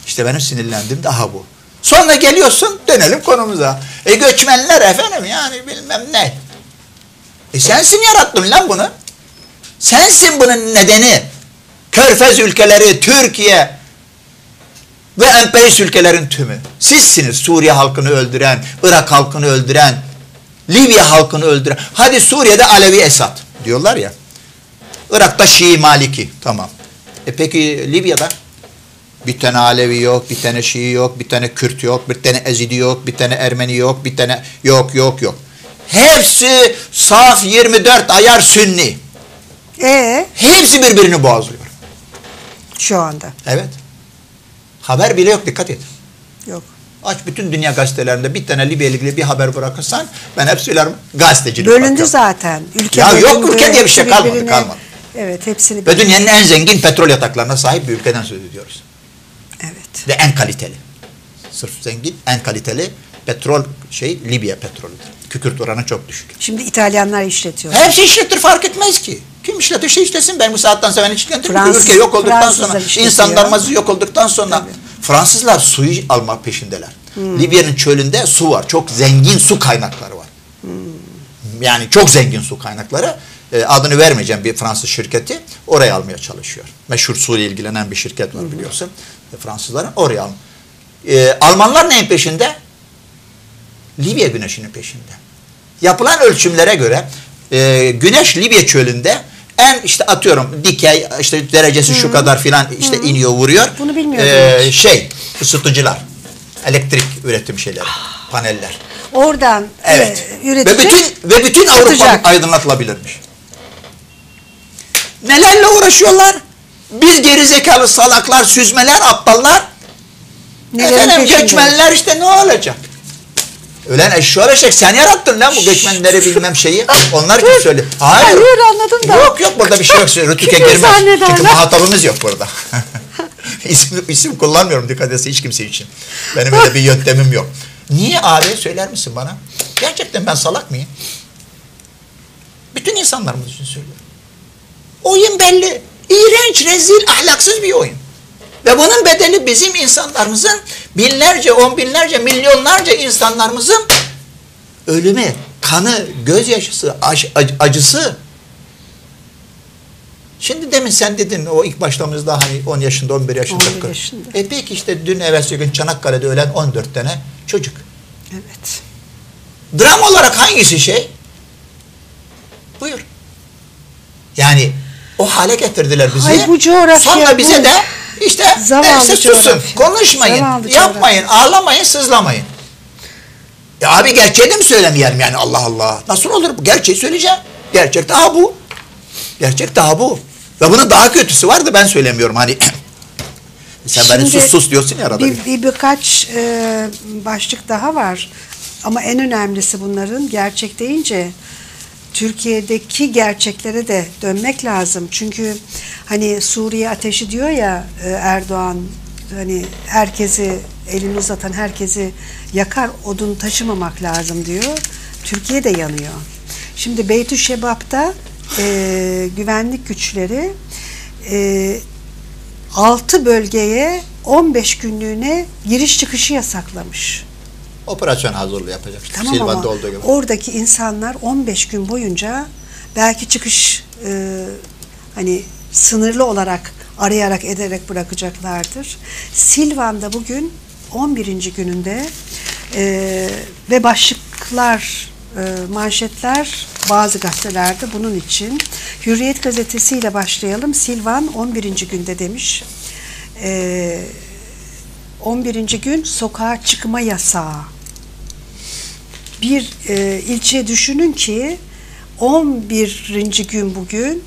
İşte benim sinirlendiğim daha bu. Sonra geliyorsun dönelim konumuza. E göçmenler efendim yani bilmem ne. E sensin yarattın lan bunu. Sensin bunun nedeni. Körfez ülkeleri, Türkiye ve emperyalist ülkelerin tümü. Sizsiniz Suriye halkını öldüren, Irak halkını öldüren, Libya halkını öldüren. Hadi Suriye'de Alevi Esad diyorlar ya. Irak'ta Şii Maliki. Tamam. E peki Libya'da? Bir tane Alevi yok, bir tane Şii yok, bir tane Kürt yok, bir tane Ezidi yok, bir tane Ermeni yok, bir tane yok yok yok. Hepsi saf 24 ayar Sünni. E Hepsi birbirini boğazlıyor. şu anda Evet. Haber bile yok dikkat et. yok. Aç bütün dünya gazetelerinde bir tane Libya ile ilgili bir haber bırakırsan ben hep söylerim gazetecilik Bölündü bakıyorum. zaten. Ülke Ya yok, ülke diye bir şey kalmadı, birbirine- kalmadı. Evet hepsini Ve dünyanın en zengin petrol yataklarına sahip bir ülkeden söz ediyoruz. Evet. Ve en kaliteli. Sırf zengin, en kaliteli petrol şey Libya petrolü. Kükürt oranı çok düşük. Şimdi İtalyanlar işletiyor. Hepsi işletir fark etmez ki. Kim işletirse işlesin ben bu saatten sonra ben işletirim. Fransız- Ülke yok olduktan Fransızlar sonra, işletiyor. insanlarımız yok olduktan sonra Tabii. Fransızlar suyu almak peşindeler. Hmm. Libya'nın çölünde su var. Çok zengin su kaynakları var. Hmm. Yani çok zengin su kaynakları. E, adını vermeyeceğim bir Fransız şirketi oraya almaya çalışıyor. Meşhur su ile ilgilenen bir şirket var biliyorsun. E, Fransızların oraya al. E, Almanlar neyin peşinde? Libya güneşinin peşinde. Yapılan ölçümlere göre e, güneş Libya çölünde en işte atıyorum dikey işte derecesi şu kadar filan işte iniyor vuruyor. Bunu bilmiyordum E, hiç. şey ısıtıcılar. Elektrik üretim şeyleri. Paneller. Oradan Evet. e, üretecek. Ve bütün ve bütün Avrupa aydınlatılabilirmiş. Nelerle uğraşıyorlar? Biz gerizekalı salaklar, süzmeler, aptallar. Nelerin Efendim peşinde? göçmenler işte ne olacak? Ölen eşşoğlu eşek sen yarattın lan bu göçmenleri bilmem şeyi. Onlar kim söyle? Hayır. Hayır, anladım da. Yok yok burada bir şey yok. Rütüke girmez. Çünkü muhatabımız yok burada. isim, isim kullanmıyorum dikkat etse hiç kimse için. Benim öyle bir yöntemim yok. Niye abi söyler misin bana? Gerçekten ben salak mıyım? Bütün insanlarımız için söylüyorum. Oyun belli. İğrenç, rezil, ahlaksız bir oyun. Ve bunun bedeli bizim insanlarımızın binlerce, on binlerce, milyonlarca insanlarımızın ölümü, kanı, gözyaşısı, ac- ac- acısı. Şimdi demin sen dedin o ilk başlamızda hani 10 yaşında 11 yaşında. 11 kız. yaşında. E peki işte dün evvelsi gün Çanakkale'de ölen 14 tane çocuk. Evet. Dram olarak hangisi şey? Buyur. Yani o hale getirdiler bizi. Ay bu coğrafya, Sonra bize bu de işte neyse susun, coğrafya. konuşmayın, Zavallı yapmayın, ağlamayın, sızlamayın. Ya abi gerçeği de mi söylemeyelim yani Allah Allah. Nasıl olur bu? Gerçeği söyleyeceğim. Gerçek daha bu. Gerçek daha bu. Ve bunun daha kötüsü var da ben söylemiyorum hani. Sen beni Şimdi sus sus diyorsun ya arada. Bir, bir birkaç e, başlık daha var. Ama en önemlisi bunların gerçek deyince Türkiye'deki gerçeklere de dönmek lazım. Çünkü hani Suriye ateşi diyor ya e, Erdoğan hani herkesi elini uzatan herkesi yakar odun taşımamak lazım diyor. Türkiye de yanıyor. Şimdi Beytü Şebap'ta e, güvenlik güçleri e, 6 bölgeye 15 günlüğüne giriş çıkışı yasaklamış. Operasyon hazırlığı yapacak. Tamam Silvan'da ama olduğu gibi. oradaki insanlar 15 gün boyunca belki çıkış e, hani sınırlı olarak arayarak ederek bırakacaklardır. Silvan'da bugün 11. gününde e, ve başlıklar, e, manşetler bazı gazetelerde bunun için. Hürriyet gazetesiyle başlayalım. Silvan 11. günde demiş. E, 11. gün sokağa çıkma yasağı. Bir e, ilçe düşünün ki 11. gün bugün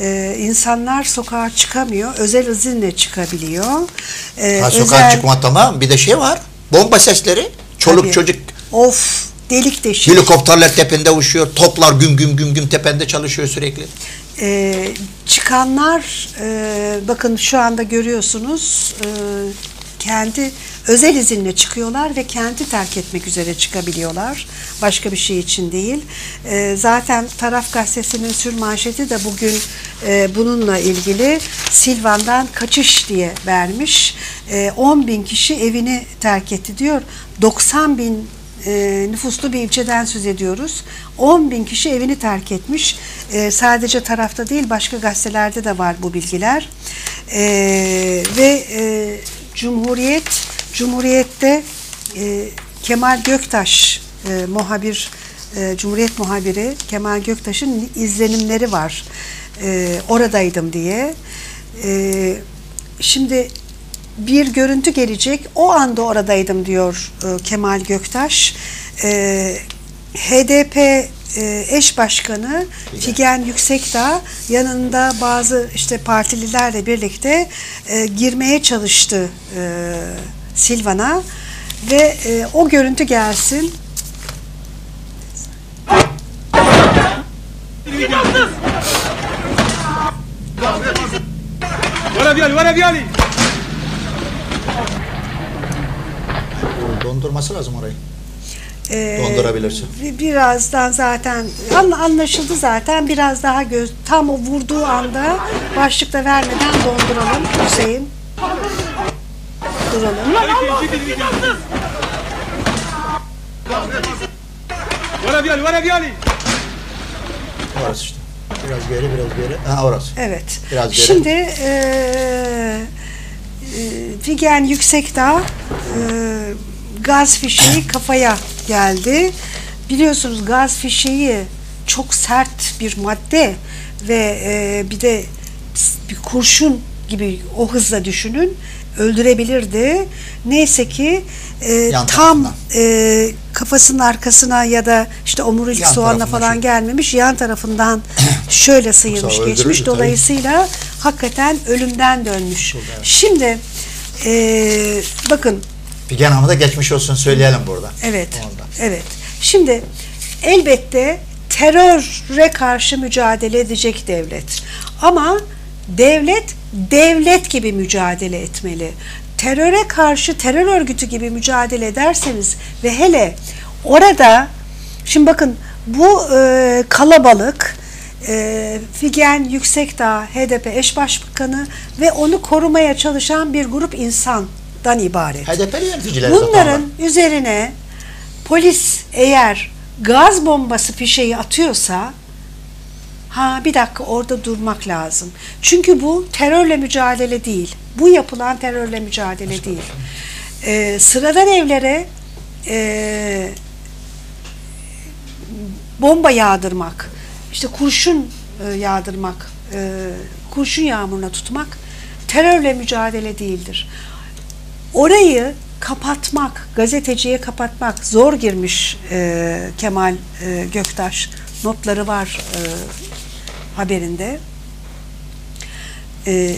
e, insanlar sokağa çıkamıyor. Özel izinle çıkabiliyor. E, Ha, sokağa özel- çıkma tamam. Bir de şey var. Bomba sesleri. Çoluk Tabii. çocuk Of delik deşik. helikopterler tepende uçuyor. Toplar güm güm güm güm tepende çalışıyor sürekli. Ee, çıkanlar e, bakın şu anda görüyorsunuz e, kendi özel izinle çıkıyorlar ve kendi terk etmek üzere çıkabiliyorlar. Başka bir şey için değil. E, zaten Taraf Gazetesi'nin sür manşeti de bugün e, bununla ilgili Silvan'dan kaçış diye vermiş. E, 10 bin kişi evini terk etti diyor. 90 bin e, nüfuslu bir ilçeden söz ediyoruz. 10 bin kişi evini terk etmiş. E, sadece tarafta değil başka gazetelerde de var bu bilgiler. E, ve e, Cumhuriyet, Cumhuriyet'te e, Kemal Göktaş e, muhabir, e, Cumhuriyet muhabiri Kemal Göktaş'ın izlenimleri var. E, oradaydım diye. E, şimdi bir görüntü gelecek. O anda oradaydım diyor e, Kemal Göktaş. E, HDP e, eş başkanı Figen Yüksekdağ yanında bazı işte partililerle birlikte e, girmeye çalıştı e, Silvan'a ve e, o görüntü gelsin. Guarda Viali, guarda Viali! Dondurması lazım orayı. E, Dondurabilirsin. bi- Birazdan zaten an- anlaşıldı zaten biraz daha göz tam o vurduğu anda başlıkta vermeden donduralım Hüseyin. Duralım. Guarda Viali, guarda Viali! Orası işte. Biraz geri biraz geri. Ha orası. Evet. Biraz geri. Şimdi eee e, Figen Yüksekdağ eee gaz fişeği kafaya geldi. Biliyorsunuz gaz fişeği çok sert bir madde ve eee, bir de bir kurşun gibi o hızla düşünün öldürebilirdi. Neyse ki Yan tam tarafından. eee, kafasının arkasına ya da işte omurilik Yan tarafından falan şu- gelmemiş yan tarafından şöyle öldürürdü geçmiş tabii. dolayısıyla hakikaten ölümden dönmüş. Şimdi eee, bakın Figen Hanım'a da geçmiş olsun söyleyelim burada. evet Orada. evet şimdi elbette teröre karşı mücadele edecek devlet ama devlet devlet gibi mücadele etmeli. Teröre karşı terör örgütü gibi mücadele ederseniz ve hele orada şimdi bakın bu e, kalabalık e, Figen Yüksekdağ HDP eş başbakanı ve onu korumaya çalışan bir grup insandan ibaret. HDP'li yöneticiler zaten. Bunların üzerine polis eğer gaz bombası fişeği atıyorsa ha bir dakika orada durmak lazım. Çünkü bu terörle mücadele değil. Bu yapılan terörle mücadele değil. Ee, sıradan evlere e, bomba yağdırmak, işte kurşun e, yağdırmak, e, kurşun yağmuruna tutmak terörle mücadele değildir. Orayı kapatmak, gazeteciye kapatmak zor girmiş e, Kemal e, Göktaş. Notları var e, haberinde. E,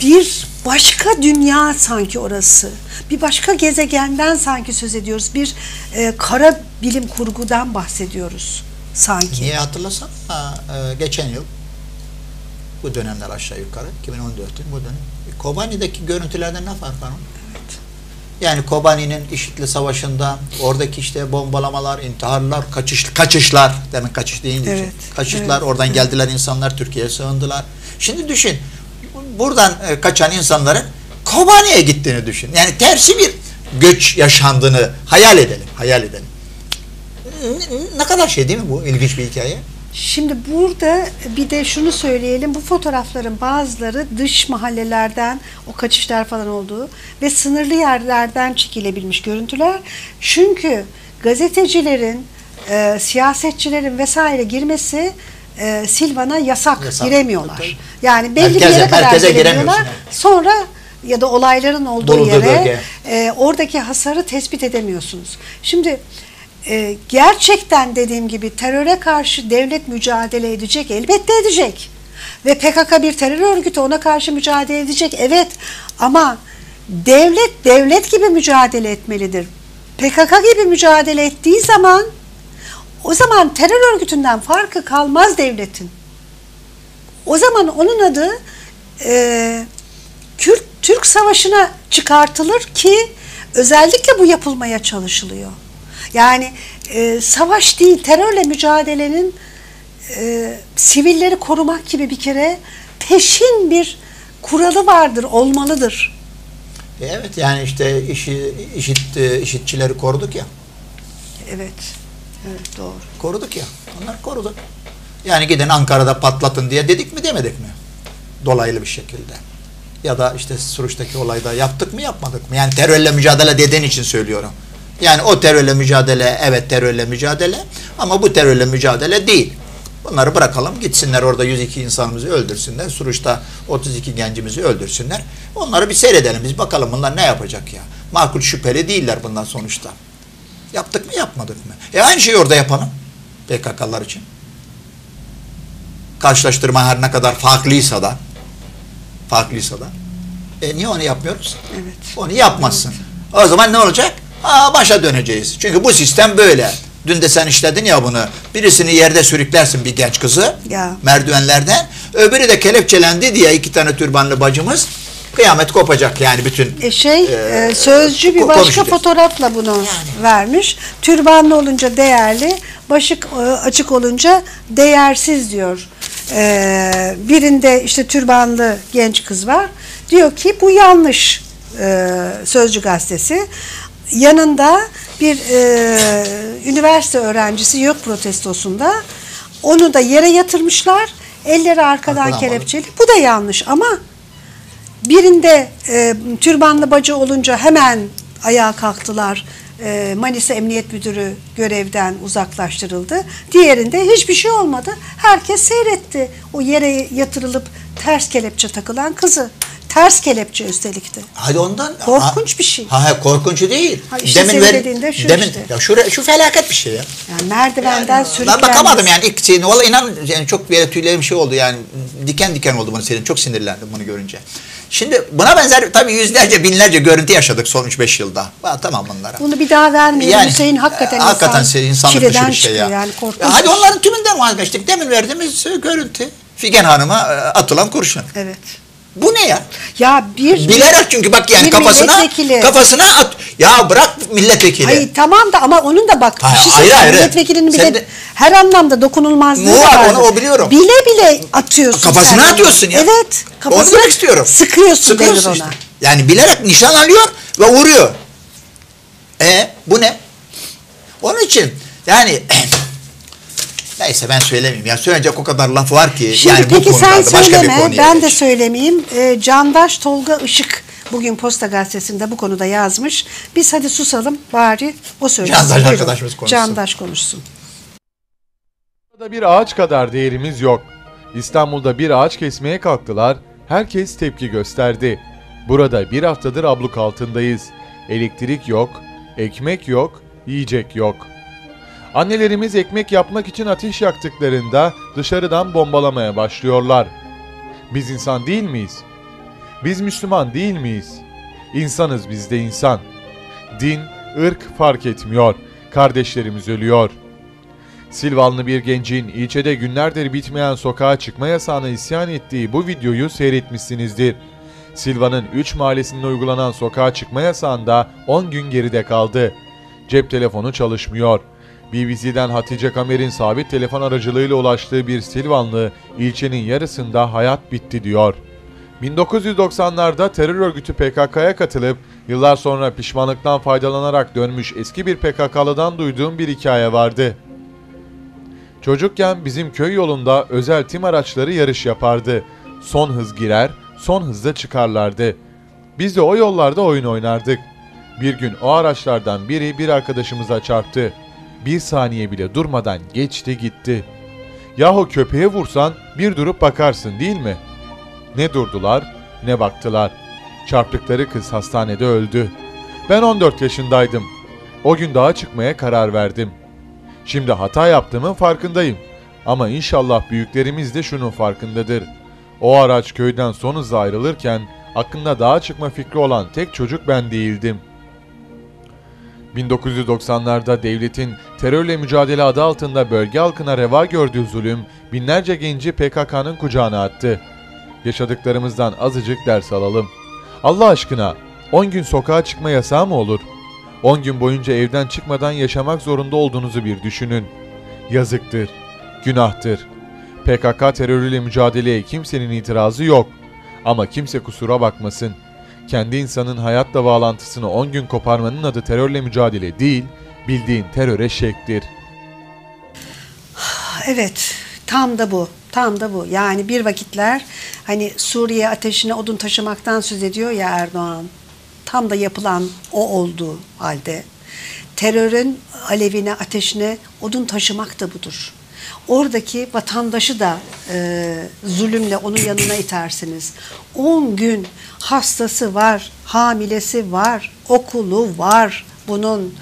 bir başka dünya sanki orası. Bir başka gezegenden sanki söz ediyoruz. Bir e, kara bilim kurgudan bahsediyoruz sanki. Niye hatırlasan? Ha, e, geçen yıl bu dönemler aşağı yukarı 2014'ün bu dönem. Kobani'deki görüntülerden ne fark var? Yani Kobani'nin IŞİD'le savaşında oradaki işte bombalamalar, intiharlar, kaçış, kaçışlar, demin kaçış deyince Evet, kaçışlar, evet, oradan geldiler insanlar Türkiye'ye sığındılar. Şimdi düşün, buradan e, kaçan insanların Kobani'ye gittiğini düşün. Yani tersi bir göç yaşandığını hayal edelim, hayal edelim. Ne- Ne kadar şey değil mi bu? İlginç bir hikaye. Şimdi burada bir de şunu söyleyelim. Bu fotoğrafların bazıları dış mahallelerden o kaçışlar falan olduğu ve sınırlı yerlerden çekilebilmiş görüntüler. Çünkü gazetecilerin, e, siyasetçilerin vesaire girmesi e, Silvan'a yasak, Yasak. giremiyorlar. Tabii. Yani belli bir Merkeze- yere kadar giremiyorsun, evet. Sonra ya da olayların olduğu Bulunduğu yere bölge. e, oradaki hasarı tespit edemiyorsunuz. Şimdi e, gerçekten dediğim gibi teröre karşı devlet mücadele edecek, elbette edecek. Ve PKK bir terör örgütü ona karşı mücadele edecek, evet. Ama devlet devlet gibi mücadele etmelidir. PKK gibi mücadele ettiği zaman o zaman terör örgütünden farkı kalmaz devletin. O zaman onun adı e, Kürt Türk Savaşı'na çıkartılır ki özellikle bu yapılmaya çalışılıyor. Yani e, savaş değil terörle mücadelenin e, sivilleri korumak gibi bir kere peşin bir kuralı vardır, olmalıdır. E Evet yani işte işi, işit, e, işitçileri koruduk ya. Evet, evet doğru. Koruduk ya. Onları koruduk. Yani gidin Ankara'da patlatın diye dedik mi demedik mi? Dolaylı bir şekilde. Ya da işte Suruç'taki olayda yaptık mı yapmadık mı? Yani terörle mücadele dediğin için söylüyorum. Yani o terörle mücadele evet terörle mücadele ama bu terörle mücadele değil. Bunları bırakalım gitsinler orada 102 insanımızı öldürsünler. Suruç'ta 32 gencimizi öldürsünler. Onları bir seyredelim biz bakalım bunlar ne yapacak ya. Makul şüpheli değiller bundan sonuçta. Yaptık mı yapmadık mı? E aynı şeyi orada yapalım. PKK'lar için. Karşılaştırma her ne kadar farklıysa da farklıysa da e niye onu yapmıyoruz? Evet. Onu yapmazsın. O zaman ne olacak? Aa, başa döneceğiz. Çünkü bu sistem böyle. Dün de sen işledin ya bunu. Birisini yerde sürüklersin bir genç kızı Ya. merdivenlerden. Öbürü de kelepçelendi diye iki tane türbanlı bacımız kıyamet kopacak yani bütün. E şey Ee, e, sözcü bir başka konuşacağız. fotoğrafla bunu vermiş. Türbanlı olunca değerli, başık e, açık olunca değersiz diyor. E, birinde işte türbanlı genç kız var. Diyor ki bu yanlış e, Sözcü gazetesi. Yanında bir e, üniversite öğrencisi yok protestosunda. Onu da yere yatırmışlar. Elleri arkadan Arkadan kelepçeli. Bu da yanlış ama Birinde e, türbanlı bacı olunca hemen ayağa kalktılar. E, Manisa Emniyet Müdürü görevden uzaklaştırıldı. Diğerinde hiçbir şey olmadı. Herkes seyretti o yere yatırılıp ters kelepçe takılan kızı. Ters kelepçe üstelik de. Hadi ondan. Korkunç ha, bir şey. Ha, ha korkunç değil. Ha, işte senin dediğin de şu demin, işte. Ya şu, şu felaket bir şey ya. Yani merdivenden Yani, sürüklenmesi. ben bakamadım yani ilk şeyini. Valla inan yani çok böyle tüylerim şey oldu yani diken diken oldu bunu senin. Çok sinirlendim bunu görünce. Şimdi buna benzer tabii yüzlerce binlerce görüntü yaşadık son 3-5 yılda. Ha, tamam bunlara. Bunu bir daha vermeyelim. Hüseyin hakikaten, e, hakikaten insan, insanlık dışı bir şey ya. yani. Ya hadi şey. onların tümünden vazgeçtik. Demin verdiğimiz e, görüntü. Figen Hanım'a e, atılan kurşun. Evet. Bu ne ya? Ya bir Bilerek çünkü bak yani bir kafasına milletvekili- kafasına at. Ya bırak milletvekili. Hayır tamam da ama onun da bak Hayır, bir şey ayrı ayrı. milletvekilinin bir Sen de, de- her anlamda dokunulmazlığı Var, onu o biliyorum. Bile bile atıyorsun. Kafasına sen atıyorsun ya. Evet. Onu Kafasına demek istiyorum. Sıkıyorsun, Sıkıyorsun denir işte. ona. Yani bilerek nişan alıyor ve vuruyor. E bu ne? Onun için yani neyse ben söylemeyeyim ya. Söyleyecek o kadar laf var ki Şimdi yani bu peki sen başka bir söyleme ben de geç. söylemeyeyim. Ee, Candaş Tolga Işık bugün Posta Gazetesi'nde bu konuda yazmış. Biz hadi susalım bari o söylesin. Candaş Buyurun. arkadaşımız konuşsun. Candaş konuşsun. Burada bir ağaç kadar değerimiz yok. İstanbul'da bir ağaç kesmeye kalktılar, herkes tepki gösterdi. Burada bir haftadır abluk altındayız. Elektrik yok, ekmek yok, yiyecek yok. Annelerimiz ekmek yapmak için ateş yaktıklarında dışarıdan bombalamaya başlıyorlar. Biz insan değil miyiz? Biz Müslüman değil miyiz? İnsanız biz de insan. Din, ırk fark etmiyor. Kardeşlerimiz ölüyor. Silvanlı bir gencin ilçede günlerdir bitmeyen sokağa çıkma yasağına isyan ettiği bu videoyu seyretmişsinizdir. Silvan'ın 3 mahallesinde uygulanan sokağa çıkma yasağında 10 gün geride kaldı. Cep telefonu çalışmıyor. BBC'den Hatice Kamer'in sabit telefon aracılığıyla ulaştığı bir Silvanlı, ilçenin yarısında hayat bitti diyor. 1990'larda terör örgütü PKK'ya katılıp yıllar sonra pişmanlıktan faydalanarak dönmüş eski bir PKK'lıdan duyduğum bir hikaye vardı. Çocukken bizim köy yolunda özel tim araçları yarış yapardı. Son hız girer, son hızda çıkarlardı. Biz de o yollarda oyun oynardık. Bir gün o araçlardan biri bir arkadaşımıza çarptı. Bir saniye bile durmadan geçti gitti. Yahu köpeğe vursan bir durup bakarsın değil mi? Ne durdular ne baktılar. Çarptıkları kız hastanede öldü. Ben 14 yaşındaydım. O gün dağa çıkmaya karar verdim. Şimdi hata yaptığımın farkındayım. Ama inşallah büyüklerimiz de şunun farkındadır. O araç köyden son hızla ayrılırken aklında dağa çıkma fikri olan tek çocuk ben değildim. 1990'larda devletin terörle mücadele adı altında bölge halkına reva gördüğü zulüm binlerce genci PKK'nın kucağına attı. Yaşadıklarımızdan azıcık ders alalım. Allah aşkına 10 gün sokağa çıkma yasağı mı olur? 10 gün boyunca evden çıkmadan yaşamak zorunda olduğunuzu bir düşünün. Yazıktır, günahtır. PKK terörüyle mücadeleye kimsenin itirazı yok. Ama kimse kusura bakmasın. Kendi insanın hayatla bağlantısını 10 gün koparmanın adı terörle mücadele değil, bildiğin terör eşektir. Evet, tam da bu. Tam da bu. Yani bir vakitler hani Suriye ateşine odun taşımaktan söz ediyor ya Erdoğan. Tam da yapılan o olduğu halde terörün alevine, ateşine odun taşımak da budur. Oradaki vatandaşı da e, zulümle onun yanına itersiniz. 10 gün hastası var, hamilesi var, okulu var bunun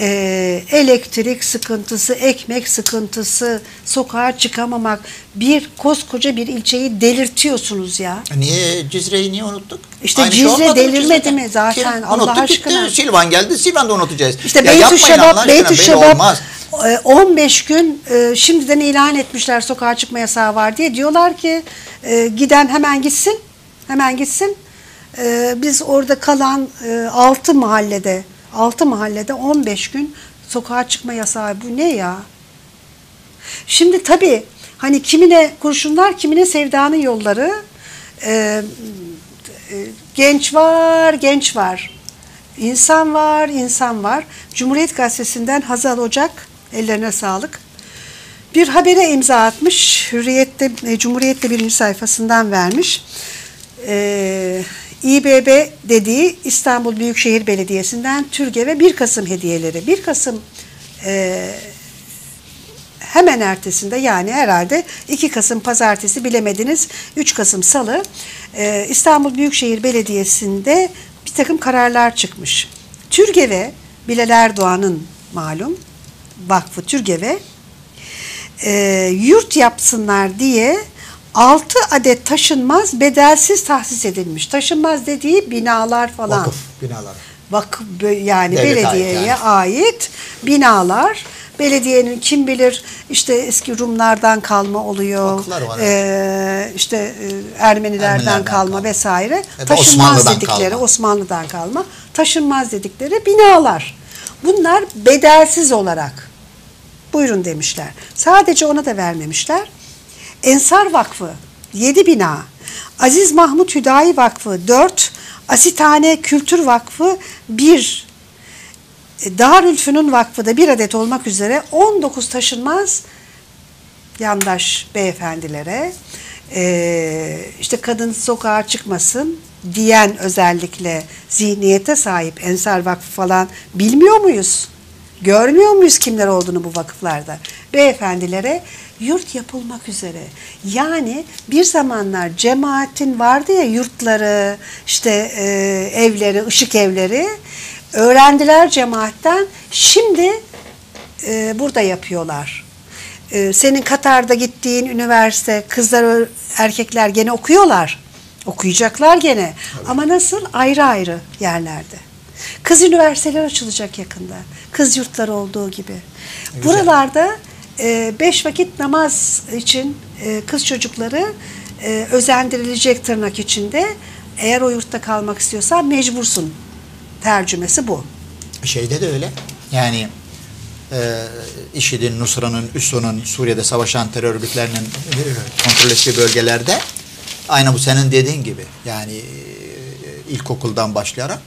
e, elektrik sıkıntısı, ekmek sıkıntısı, sokağa çıkamamak bir koskoca bir ilçeyi delirtiyorsunuz ya. Niye Cizre'yi niye unuttuk? İşte Aynı Cizre olmadı mı delirmedi mi zaten? Kim? Allah Unuttuk aşkına. gitti. Silvan geldi. Silvan da unutacağız. İşte Beytü Şebap, Beytü Şebap 15 gün e, şimdiden ilan etmişler sokağa çıkma yasağı var diye. Diyorlar ki e, giden hemen gitsin, hemen gitsin. E, Biz orada kalan 6 mahallede, 6 mahallede 15 gün sokağa çıkma yasağı. Bu ne ya? Şimdi tabii hani kimine kurşunlar, kimine sevdanın yolları. E, e, genç var, genç var. İnsan var, insan var. Cumhuriyet Gazetesi'nden Hazal Ocak, ellerine sağlık. Bir habere imza atmış. Hürriyet'te, e, Cumhuriyet'te birinci sayfasından vermiş. Ee, İBB dediği İstanbul Büyükşehir Belediyesi'nden TÜRGEV'e 1 Kasım hediyeleri. 1 Kasım e, hemen ertesinde yani herhalde 2 Kasım pazartesi bilemediniz 3 Kasım salı e, İstanbul Büyükşehir Belediyesi'nde bir takım kararlar çıkmış. TÜRGEV'e Bilal Erdoğan'ın malum vakfı TÜRGEV'e e, yurt yapsınlar diye 6 adet taşınmaz bedelsiz tahsis edilmiş. Taşınmaz dediği binalar falan. Vakıf binaları. Vakıf yani Devlete ait belediyeye yani. ait binalar. Belediyenin kim bilir işte eski Rumlardan kalma oluyor. Vakıflar var, Ee, işte e, Ermenilerden Ermenilerden kalma, kalma. vesaire. Ya Taşınmaz Osmanlı'dan dedikleri kalma. Osmanlı'dan kalma. Taşınmaz dedikleri binalar. Bunlar bedelsiz olarak buyurun demişler. Sadece ona da vermemişler. Ensar Vakfı 7 bina, Aziz Mahmut Hüdayi Vakfı 4, Asitane Kültür Vakfı 1, Darülfünun Vakfı da bir adet olmak üzere 19 taşınmaz yandaş beyefendilere eee, işte kadın sokağa çıkmasın diyen özellikle zihniyete sahip Ensar Vakfı falan bilmiyor muyuz? Görmüyor muyuz kimler olduğunu bu vakıflarda? Beyefendilere yurt yapılmak üzere. Yani bir zamanlar cemaatin vardı ya yurtları, işte e, evleri, ışık evleri. Öğrendiler cemaatten. Şimdi e, burada yapıyorlar. E, senin Katar'da gittiğin üniversite, kızlar, erkekler gene okuyorlar. Okuyacaklar gene. Ama nasıl? Ayrı ayrı yerlerde. Kız üniversiteler açılacak yakında. Kız yurtları olduğu gibi. Buralarda e, beş vakit namaz için e, kız çocukları e, özendirilecek tırnak içinde. Eğer o yurtta kalmak istiyorsan mecbursun. Tercümesi bu. Şeyde de öyle. Yani e, IŞİD'in, Nusra'nın, USO'nun Suriye'de savaşan terör örgütlerinin kontrol ettiği bölgelerde aynı bu senin dediğin gibi. Yani e, ilkokuldan başlayarak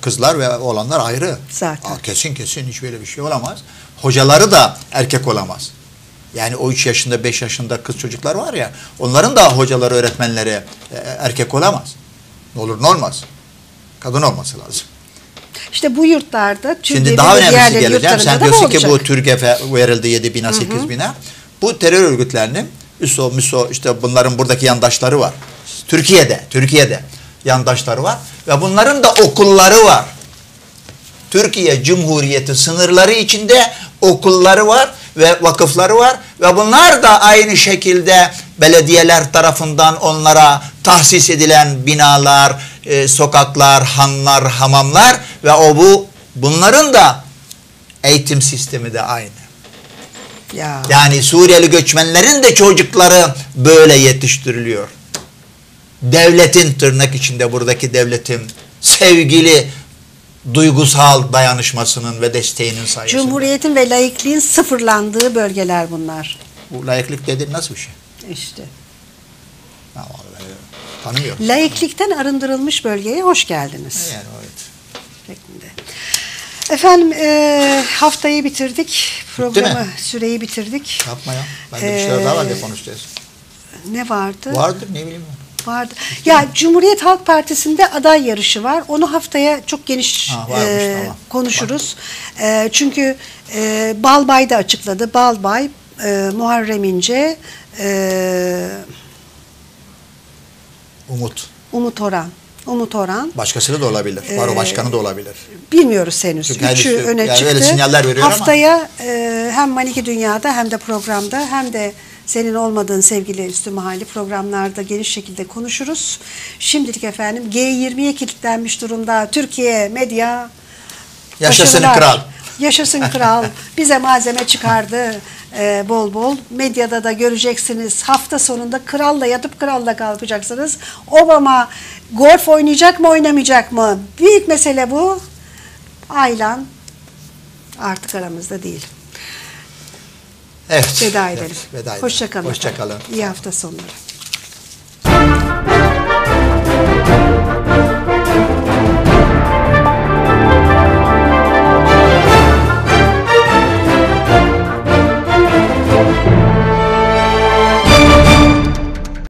kızlar ve oğlanlar ayrı. Zaten. Aa, kesin kesin hiç böyle bir şey olamaz. Hocaları da erkek olamaz. Yani o 3 yaşında 5 yaşında kız çocuklar var ya onların da hocaları öğretmenleri e, erkek olamaz. Ne olur ne olmaz. Kadın olması lazım. İşte bu yurtlarda Şimdi daha önemlisi geleceğim. Sen diyorsun ki bu. TÜRGEF'e verildi 7 bine 8 bine. Bu terör örgütlerinin üso, müso işte bunların buradaki yandaşları var. Türkiye'de, Türkiye'de yandaşları var ve bunların da okulları var. Türkiye Cumhuriyeti sınırları içinde okulları var ve vakıfları var ve bunlar da aynı şekilde belediyeler tarafından onlara tahsis edilen binalar, e, sokaklar, hanlar, hamamlar ve o bu bunların da eğitim sistemi de aynı. Ya. Yani Suriyeli göçmenlerin de çocukları böyle yetiştiriliyor. Devletin tırnak içinde buradaki devletin sevgili duygusal dayanışmasının ve desteğinin sayesinde. Cumhuriyetin ve laikliğin sıfırlandığı bölgeler bunlar. Bu layıklık dediğin nasıl bir şey? İşte. Ya vallahi tanımıyorum. Laiklikten arındırılmış bölgeye hoş geldiniz. Yani evet. şeklinde. Efendim e, haftayı bitirdik. Programı, süreyi bitirdik. Yapma ya. Ben de bir şeyler daha var diye konuşacağız. Ne vardı? Vardır ne bileyim. Vardı. Ya Cumhuriyet Halk Partisi'nde aday yarışı var. Onu haftaya çok geniş Ha, varmış, e, tamam. konuşuruz. E, çünkü e, Balbay da açıkladı. Balbay, e, Muharrem İnce, e, Umut. Umut Orhan. Umut Orhan. Başkasını da olabilir. Baro başkanı da olabilir. Bilmiyoruz henüz. Çünkü Üçü öne yani çıktı. öyle sinyaller veriyor ama. Haftaya e, hem Maniki Dünya'da hem de programda hem de senin olmadığın sevgili Üstü Mahalli programlarda geniş şekilde konuşuruz. Şimdilik efendim G20'ye kilitlenmiş durumda Türkiye medya Yaşasın başarılar. kral. Yaşasın kral. Bize malzeme çıkardı e, bol bol. Medyada da göreceksiniz. Hafta sonunda kralla yatıp kralla kalkacaksınız. Obama golf oynayacak mı oynamayacak mı? Büyük mesele bu. Aylan artık aramızda değil. Evet. Veda evet, edelim. Veda edelim. Hoşçakalın. Hoşçakalın. İyi hafta sonları.